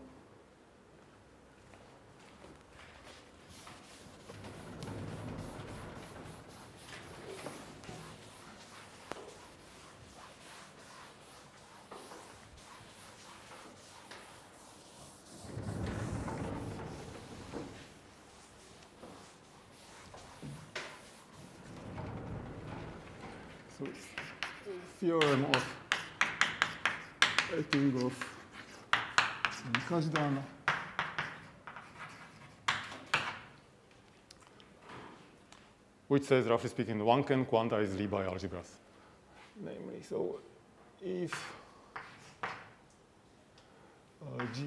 which says, roughly speaking, one can quantize Lie algebras. Namely, so if uh, G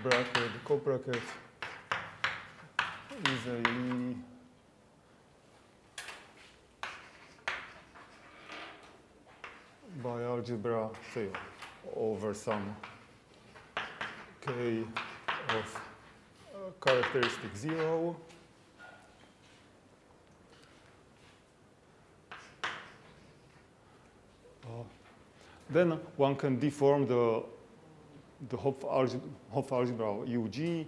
bracket, co-bracket is a Lie bialgebra, say, over some k of uh, characteristic 0 then one can deform the the Hopf algebra, UG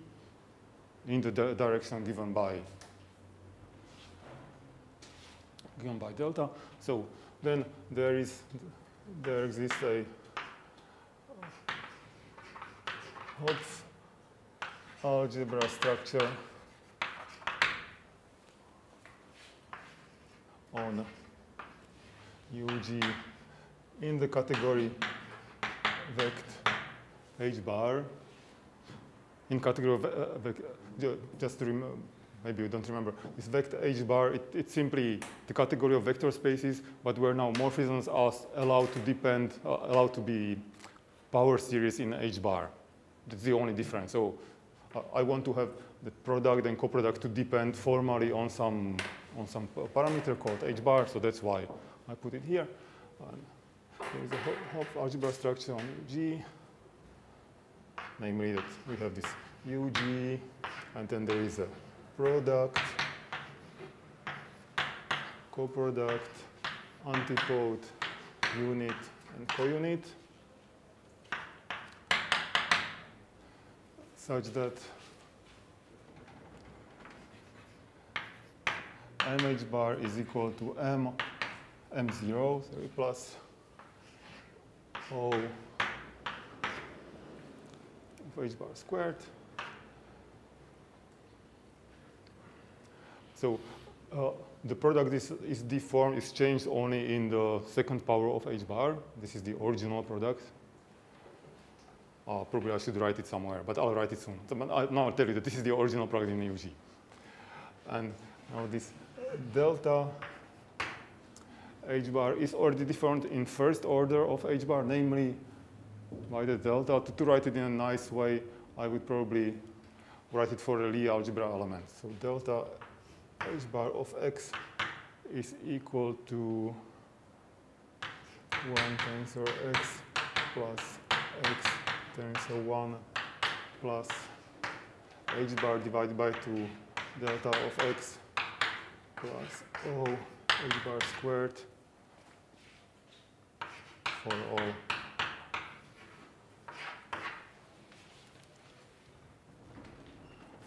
in the di direction given by given by delta. So then there is there exists a Hopf algebra structure on UG in the category vect h bar in category of uh, just to maybe you don't remember, this vector h bar, it, it's simply the category of vector spaces, but where now morphisms are allowed to depend, uh, allowed to be power series in h bar. That's the only difference. So uh, I want to have the product and coproduct to depend formally on some, on some parameter called h bar, so that's why I put it here. There is a Hopf algebra structure on G, namely that we have this UG, and then there is a product, coproduct, antipode, unit, and counit, such that mh bar is equal to m, m0, sorry, plus O of h bar squared So uh, the product is, is deformed, is changed only in the second power of h bar. This is the original product. Uh, probably I should write it somewhere, but I'll write it soon. So, I, now I'll tell you that this is the original product in UG. And now this delta h bar is already deformed in first order of h bar, namely by the delta. To, to write it in a nice way, I would probably write it for a Lie algebra element. So delta h bar of x is equal to 1 tensor x plus x tensor 1 plus h bar divided by 2 delta of x plus O h bar squared for all.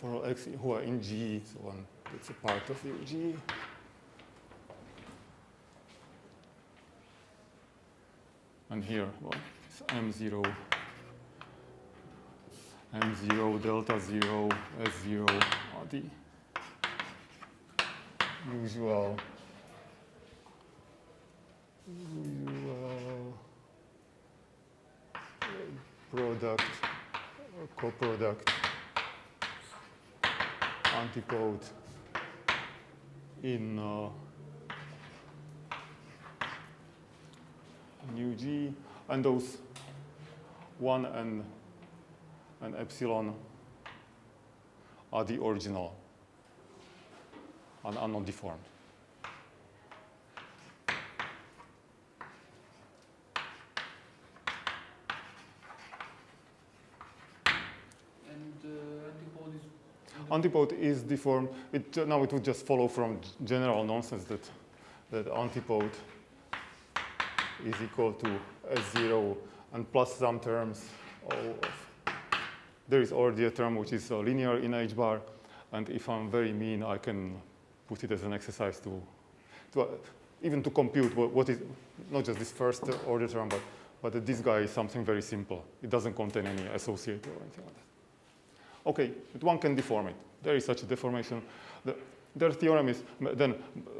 For all x who are in G, so on it's a part of UG. and here, well, it's M0, M0, delta 0, S0 are the usual, usual product, coproduct, antipode in uh, g, and those 1 and, and epsilon are the original and are not deformed. And uh, antipode is. Antipode is deformed. It, now it would just follow from general nonsense that, that antipode is equal to S0 and plus some terms of, there is already a term which is uh, linear in H bar. And if I'm very mean, I can put it as an exercise to, to uh, even to compute what, what is, not just this first order term, but, but this guy is something very simple. It doesn't contain any associator or anything like that. Okay, one can deform it. There is such a deformation. The, their theorem is then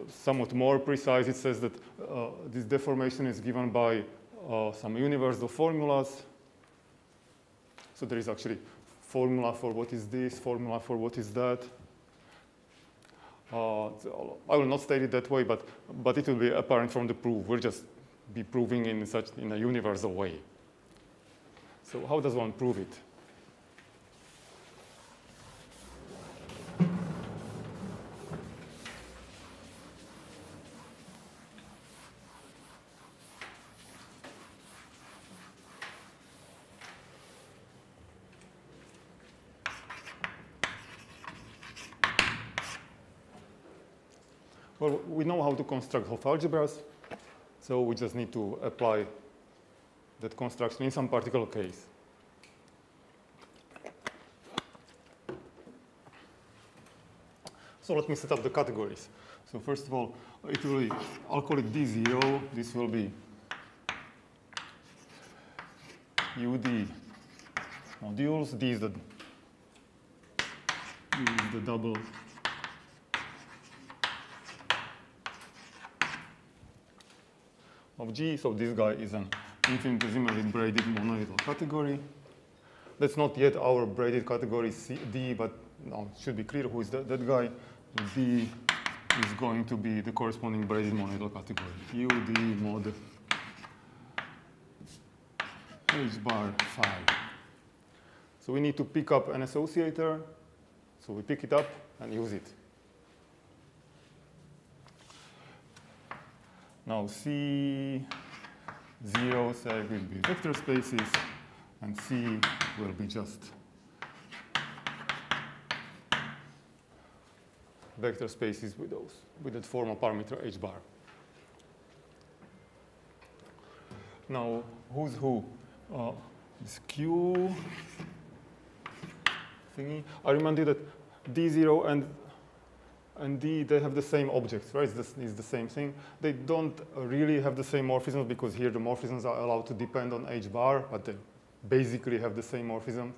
somewhat more precise. It says that uh, this deformation is given by uh, some universal formulas. So there is actually formula for what is this, formula for what is that. Uh, I will not state it that way, but, but it will be apparent from the proof. We'll just be proving in such in a universal way. So how does one prove it? Well, we know how to construct Hopf algebras, so we just need to apply that construction in some particular case. So let me set up the categories. So first of all, it will be, I'll call it D0. This will be UD modules. D is the, D is the double of G. So this guy is an infinitesimally braided monoidal category. That's not yet our braided category C, D, but no, it should be clear who is that, that guy. D is going to be the corresponding braided monoidal category. UD mod H bar phi. So we need to pick up an associator. So we pick it up and use it. Now C zero say will be vector spaces and C will be just vector spaces with those with that formal parameter H bar. Now who's who? Uh, this Q thingy. I remind you that D0 and and D, they have the same objects, right? It's the, it's the same thing. They don't really have the same morphisms because here the morphisms are allowed to depend on H bar, but they basically have the same morphism.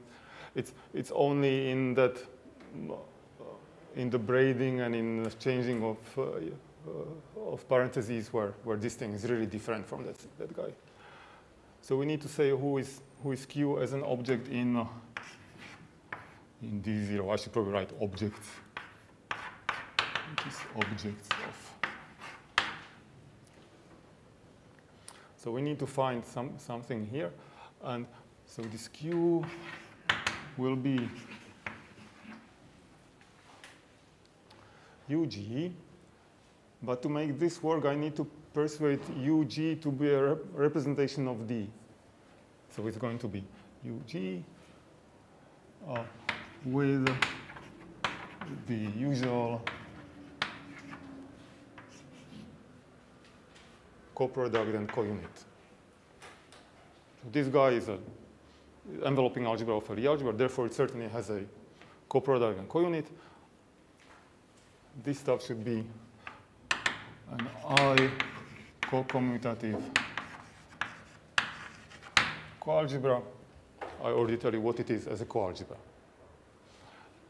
It's, it's only in that, in the braiding and in the changing of, uh, of parentheses where, where this thing is really different from that, that guy. So we need to say who is, who is Q as an object in, uh, in D0. I should probably write objects objects of. So we need to find some, something here. And so this Q will be UG. But to make this work, I need to persuade UG to be a rep representation of D. So it's going to be UG uh, with the usual coproduct and counit. This guy is an enveloping algebra of a Lie algebra, therefore it certainly has a coproduct and co-unit. This stuff should be an I co-commutative coalgebra, I already tell you what it is as a coalgebra.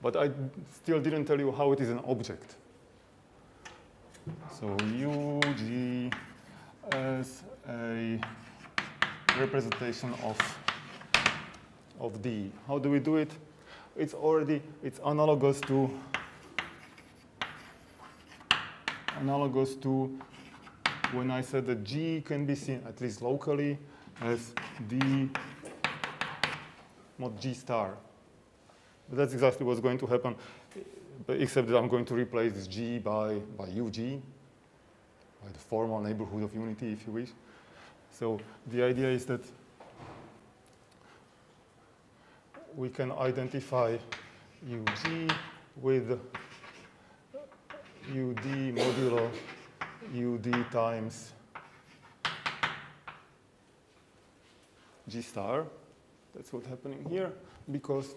But I still didn't tell you how it is an object. So UG as a representation of, of D. How do we do it? It's already, it's analogous to, analogous to when I said that G can be seen, at least locally, as D mod G star. But that's exactly what's going to happen, except that I'm going to replace this G by, by UG, the formal neighborhood of unity, if you wish. So the idea is that we can identify UG with UD modulo UD times G star. That's what's happening here because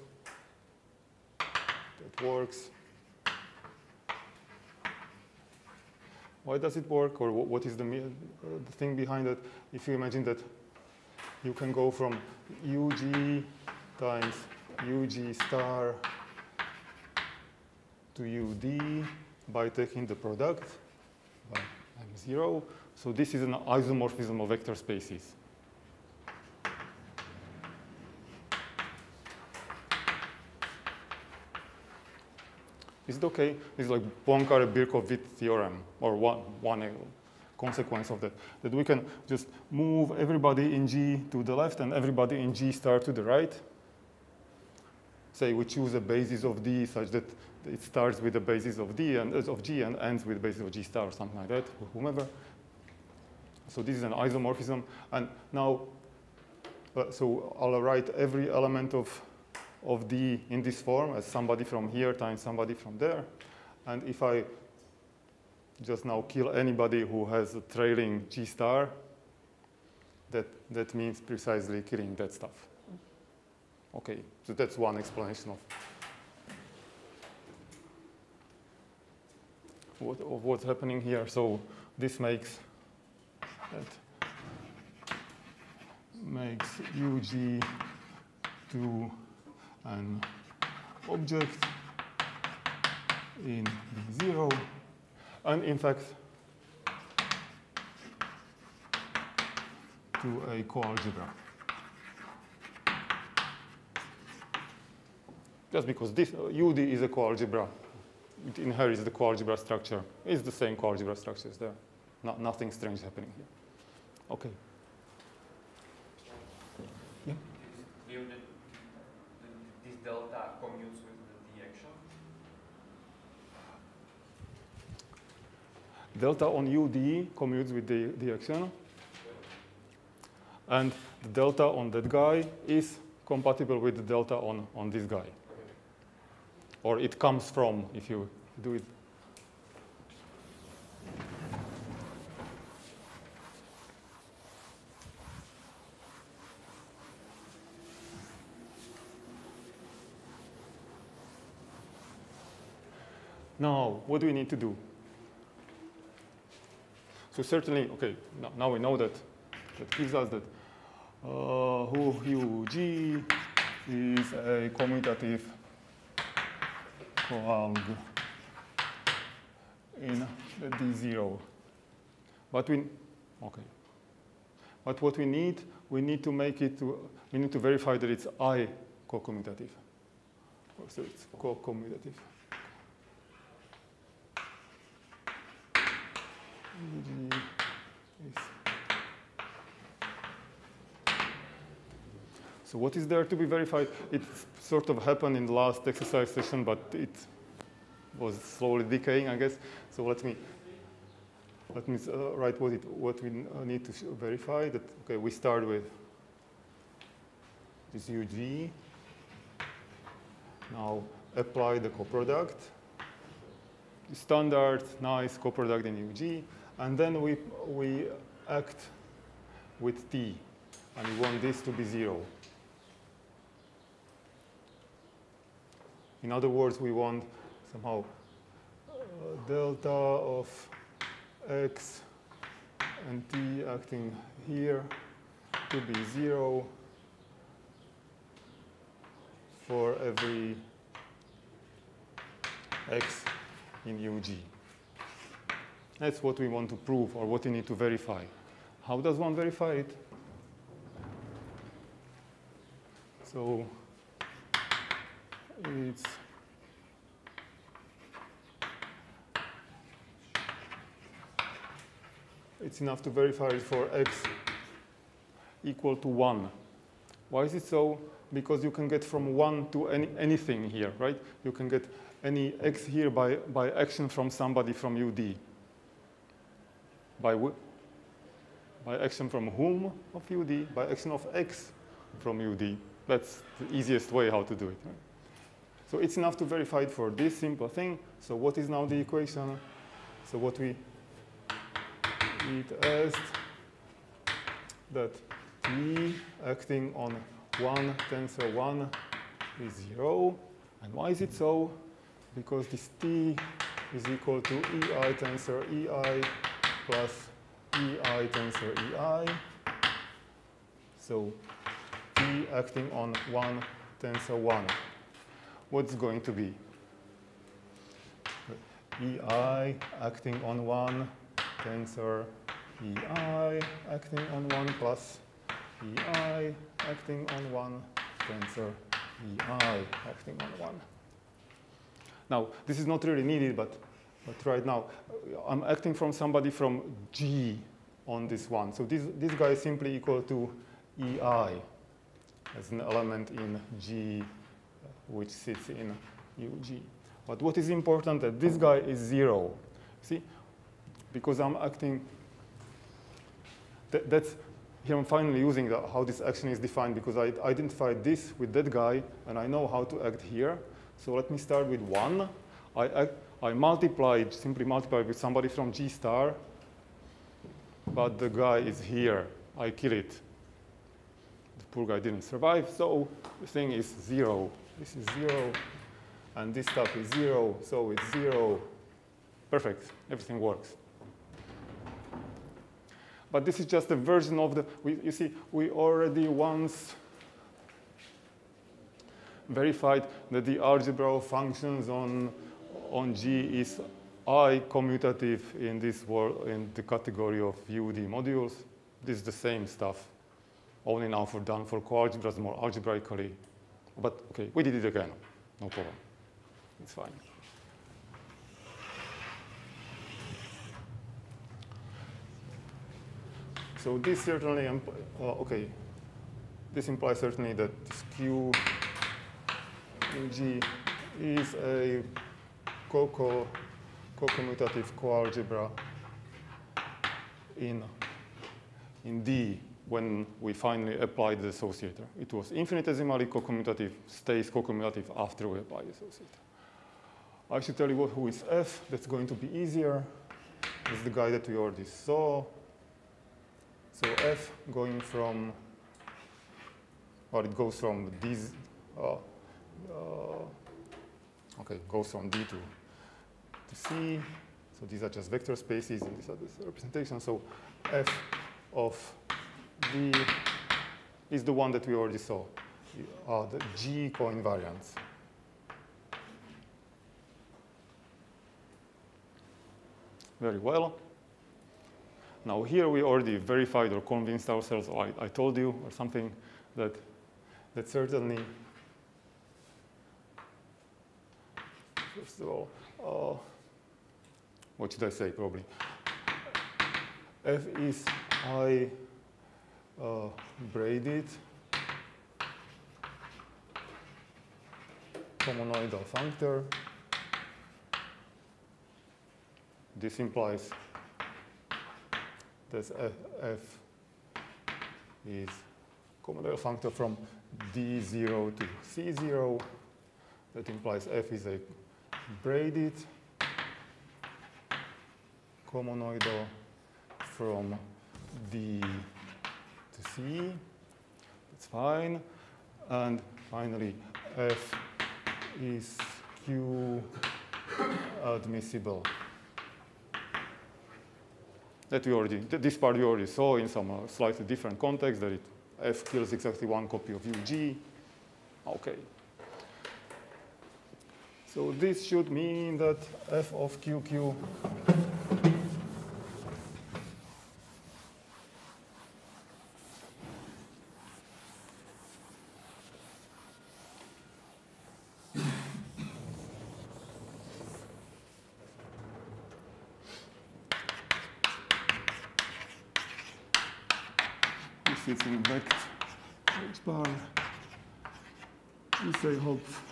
that works. Why does it work or what is the, uh, the thing behind it? If you imagine that you can go from UG times UG star to UD by taking the product by M0. So this is an isomorphism of vector spaces. Is it okay? It's like Poincare-Birkhoff-Witt theorem, or one, one consequence of that, that we can just move everybody in G to the left and everybody in G star to the right. Say we choose a basis of D such that it starts with the basis of D and of G and ends with the basis of G star or something like that, whomever. So this is an isomorphism. And now, uh, so I'll write every element of of D in this form as somebody from here times somebody from there. And if I just now kill anybody who has a trailing G star, that, that means precisely killing that stuff. Okay, so that's one explanation of, what, of what's happening here. So this makes that makes UG to an object in zero, and in fact, to a coalgebra. Just because this uh, UD is a coalgebra, it inherits the coalgebra structure. It's the same coalgebra structures there. No, nothing strange happening here. Okay. Yeah delta commutes with the d action? Delta on UD commutes with the, action. And the delta on that guy is compatible with the delta on, on this guy. Or it comes from, if you do it Now, what do we need to do? So certainly, okay, now, we know that that gives us that uh, G is a commutative coalg in the D0. But we, okay. But what we need, we need to make it, we need to verify that it's I co-commutative. So it's co-commutative. So what is there to be verified? It sort of happened in the last exercise session, but it was slowly decaying, I guess. So let me let me uh, write what it what we uh, need to verify. That okay, we start with this UG. Now apply the coproduct. Standard, nice coproduct in UG. And then we, we act with t, and we want this to be 0. In other words, we want somehow uh, delta of x and t acting here to be 0 for every x in UG. That's what we want to prove or what we need to verify. How does one verify it? So it's it's enough to verify it for x equal to 1. Why is it so? Because you can get from 1 to any, anything here, right? You can get any x here by, by action from somebody from UD. By, by action from whom of UD? By action of x from UD. That's the easiest way how to do it. Right? So it's enough to verify it for this simple thing. So what is now the equation? So what we it as that t acting on 1 tensor 1 is 0. And why is it so? Because this t is equal to ei tensor ei plus ei tensor ei. So t acting on 1 tensor 1. What's going to be? ei acting on 1 tensor ei acting on 1 plus ei acting on 1 tensor ei acting on 1. Now, this is not really needed, but, but right now, I'm acting from somebody from G on this one. So this, this guy is simply equal to ei as an element in G, which sits in UG. But what is important that this guy is zero. See, because I'm acting, that, that's, here I'm finally using the, how this action is defined because I identified this with that guy and I know how to act here. So let me start with one. I, I, I multiplied, simply multiplied with somebody from G star, but the guy is here. I kill it. The poor guy didn't survive, so the thing is zero. This is zero, and this stuff is zero, so it's zero. Perfect, everything works. But this is just a version of the, we, you see, we already once verified that the algebra functions on, on G is I commutative in this world, in the category of UD modules. This is the same stuff, only now for done for coalgebras more algebraically. But okay, we did it again, no problem. It's fine. So this certainly, uh, okay, this implies certainly that this Q in G is a co-commutative coalgebra in, in D when we finally applied the associator. It was infinitesimally co-commutative, stays co-commutative after we apply the associator. I should tell you what, who is F. That's going to be easier. It's the guy that we already saw. So f going from, or it goes from these, uh, uh, okay, goes from D to, to C. So these are just vector spaces and these are the representations. So f of D is the one that we already saw, uh, the G coinvariants. Very well. Now here we already verified or convinced ourselves, or I, I told you or something, that, that certainly, first of all, uh, what should I say probably? F is I uh, braided comonoidal functor. This implies this f is common functor from d0 to c0. That implies f is a braided from d to c. That's fine. And finally, f is q admissible that we already, this part we already saw in some uh, slightly different context that it, F kills exactly one copy of UG. Okay. So this should mean that f of qq this is in vect h bar is a Hopf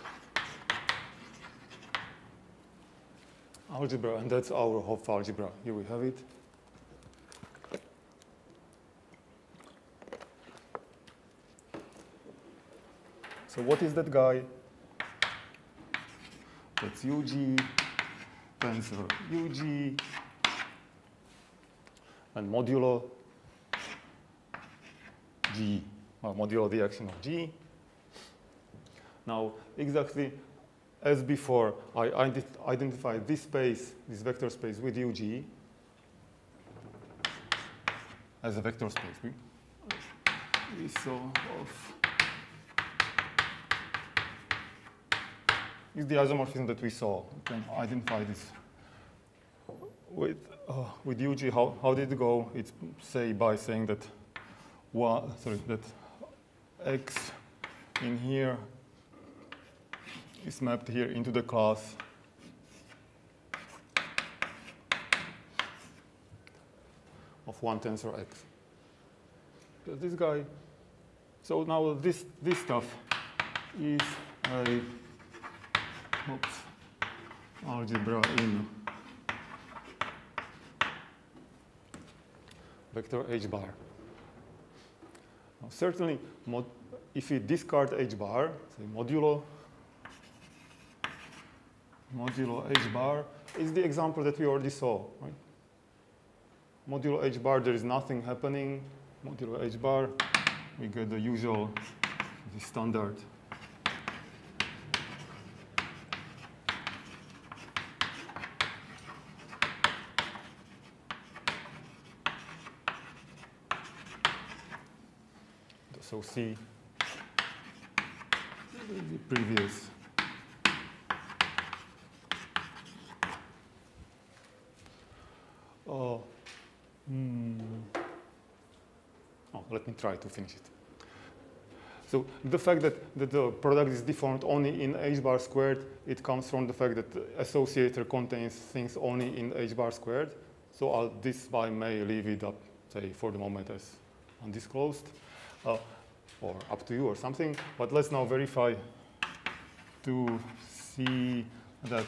algebra, and that's our Hopf algebra. Here we have it. So what is that guy? That's UG, tensor UG, and modulo G, well, modulo the action of G. Now, exactly as before, I ident identified this space, this vector space with UG as a vector space. We, we saw of is the isomorphism that we saw. We can identify this with uh, with UG. How how did it go? It's say by saying that one sorry that x in here is mapped here into the class of one tensor x. Because this guy, so now this, this stuff is a oops, algebra in vector h bar. Now certainly, if we discard h bar, say modulo modulo h bar is the example that we already saw, right? Modulo h bar, there is nothing happening. Modulo h bar, we get the usual, the standard. So C, the previous Oh, hmm. oh, let me try to finish it. So the fact that, that the product is deformed only in h bar squared, it comes from the fact that the associator contains things only in h bar squared. So I'll, this I may leave it up, say, for the moment as undisclosed, uh, or up to you or something. But let's now verify to see that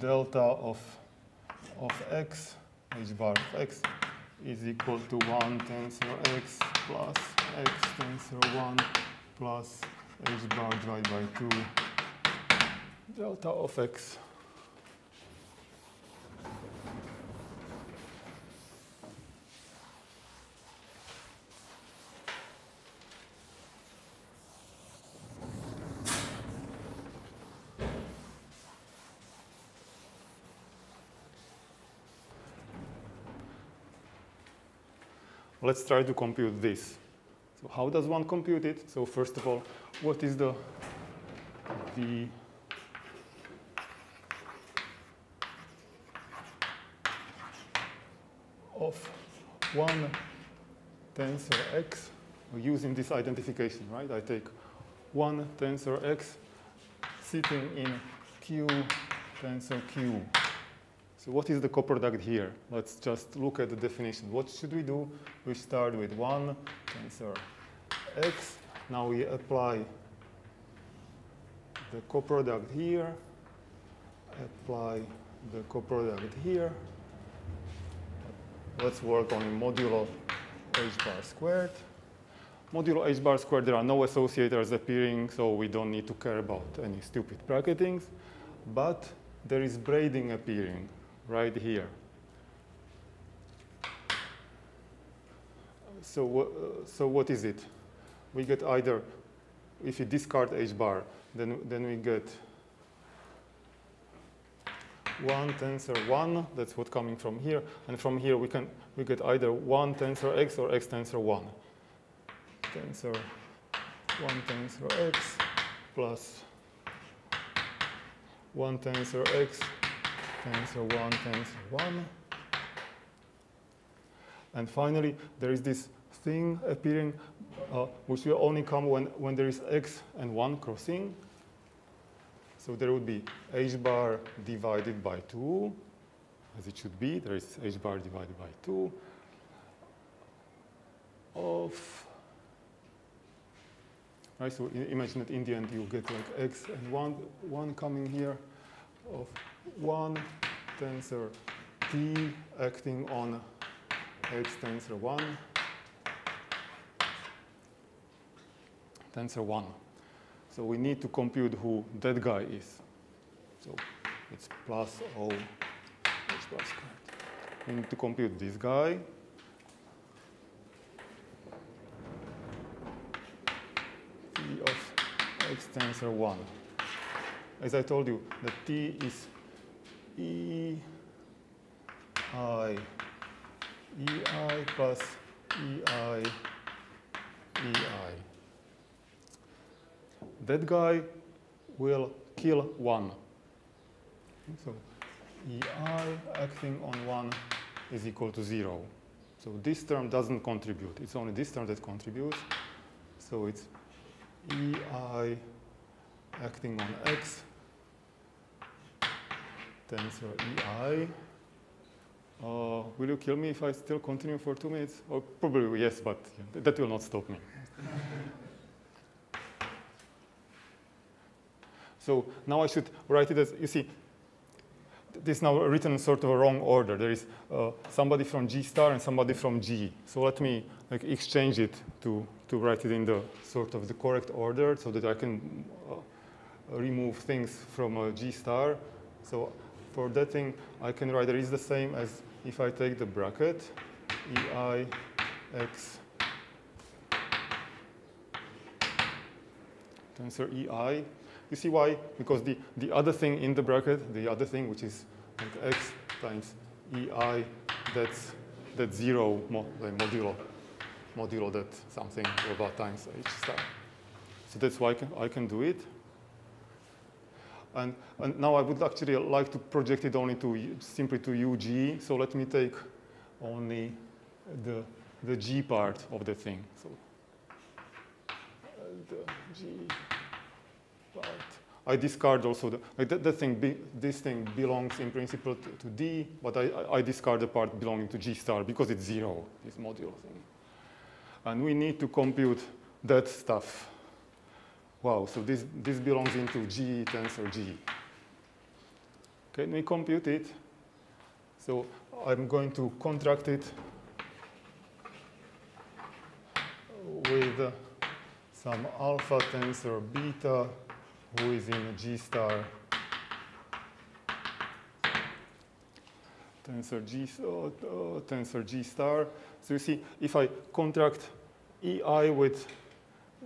delta of, of x h bar of x is equal to 1 tensor x plus x tensor 1 plus h bar divided by 2 delta of x. Let's try to compute this. So how does one compute it? So first of all, what is the the of one tensor x using this identification, right? I take one tensor x sitting in Q tensor Q. So what is the coproduct here? Let's just look at the definition. What should we do? We start with one tensor x. Now we apply the coproduct here, apply the coproduct here. Let's work on modulo h bar squared. Modulo h bar squared, there are no associators appearing, so we don't need to care about any stupid bracketings. But there is braiding appearing right here. So, uh, so what is it? We get either, if you discard h bar, then, then we get 1 tensor 1, that's what coming from here. And from here we can we get either 1 tensor x or x tensor 1. Tensor 1 tensor x plus 1 tensor x, tensor 1, tensor 1. And finally, there is this thing appearing, uh, which will only come when, when there is x and 1 crossing. So there would be h bar divided by 2, as it should be. There is h bar divided by 2 of, right, so imagine that in the end you get like x and 1, 1 coming here of 1 tensor t acting on H tensor 1, tensor 1. So we need to compute who that guy is. So it's plus O h squared. We need to compute this guy. T of x tensor 1. As I told you, the T is E I E I plus E I E I. That guy will kill 1. So EI acting on 1 is equal to 0. So this term doesn't contribute. It's only this term that contributes. So it's EI acting on x tensor EI. Uh, will you kill me if I still continue for two minutes? Or probably yes, but that will not stop me. so now I should write it as, you see, this is now written in sort of a wrong order. There is uh, somebody from G star and somebody from G. So let me like exchange it to, to write it in the sort of the correct order so that I can uh, remove things from G star. So for that thing, I can write it is the same as if I take the bracket, EI x tensor EI. You see why? Because the, the other thing in the bracket, the other thing, which is like x times EI, that's, that's zero mo like modulo, modulo that something about times h star. So that's why I can, I can do it. And, and now I would actually like to project it only to simply to UG. So let me take only the, the G part of the thing. So the G part. I discard also the, like thing, this thing belongs in principle to, to, D, but I, I discard the part belonging to G star because it's zero, this modulo thing. And we need to compute that stuff. Wow, so this, this belongs into G tensor G. Can we compute it? So I'm going to contract it with some alpha tensor beta who is in G star tensor G, uh, tensor G star. So you see, if I contract EI with,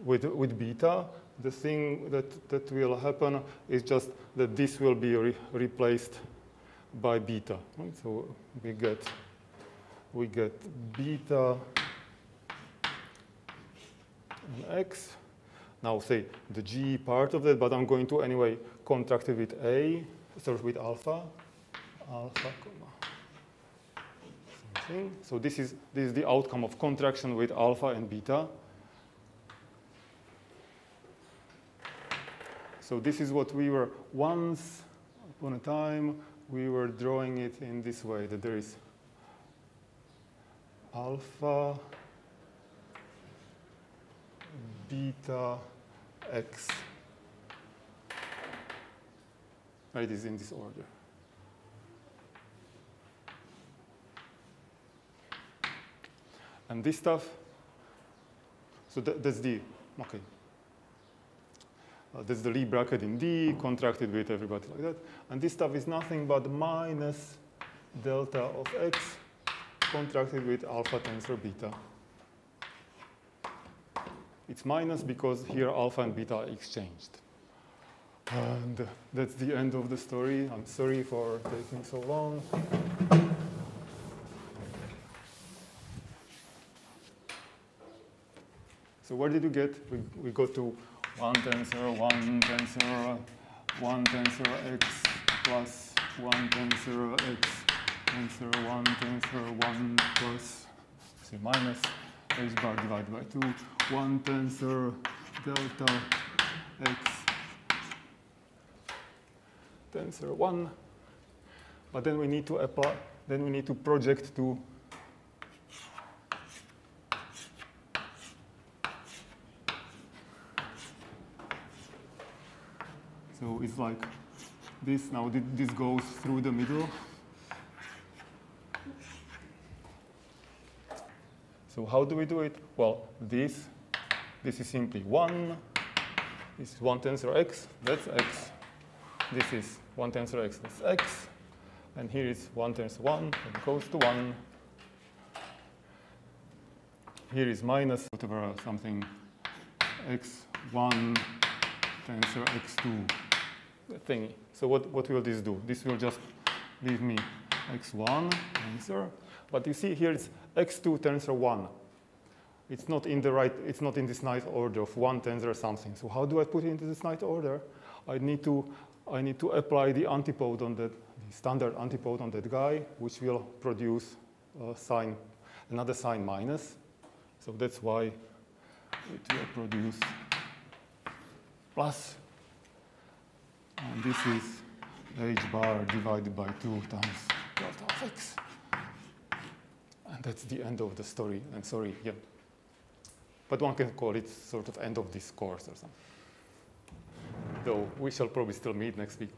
with, with beta, the thing that, that will happen is just that this will be re replaced by beta. Right? So we get we get beta on x. Now say the g part of that, but I'm going to anyway contract it with a, start with alpha, alpha comma. So this is this is the outcome of contraction with alpha and beta. So this is what we were once upon a time, we were drawing it in this way, that there is alpha, beta, x. It is in this order. And this stuff, so that, that's the, okay, uh, that's the Lie bracket in D, contracted with everybody like that. And this stuff is nothing but minus delta of x contracted with alpha tensor beta. It's minus because here alpha and beta are exchanged. And that's the end of the story. I'm sorry for taking so long. So where did you get? We, we go to one tensor, one tensor, 1 tensor x plus 1 tensor x tensor 1 tensor 1 plus say minus h bar divided by 2 1 tensor delta x tensor 1 but then we need to apply then we need to project to So it's like this now, this goes through the middle. So how do we do it? Well, this, this is simply 1. This is 1 tensor x, that's x. This is 1 tensor x, that's x. And here is 1 tensor 1, It goes to 1. Here is minus whatever something x1 tensor x2 thingy. So what, what will this do? This will just leave me x1 tensor, but you see here it's x2 tensor 1. It's not in the right, it's not in this nice order of 1 tensor something. So how do I put it into this nice order? I need to, I need to apply the antipode on that, the standard antipode on that guy, which will produce sign, another sign minus. So that's why it will produce plus and this is h bar divided by 2 times delta of x. And that's the end of the story. And sorry, yeah. But one can call it sort of end of this course or something. Though we shall probably still meet next week.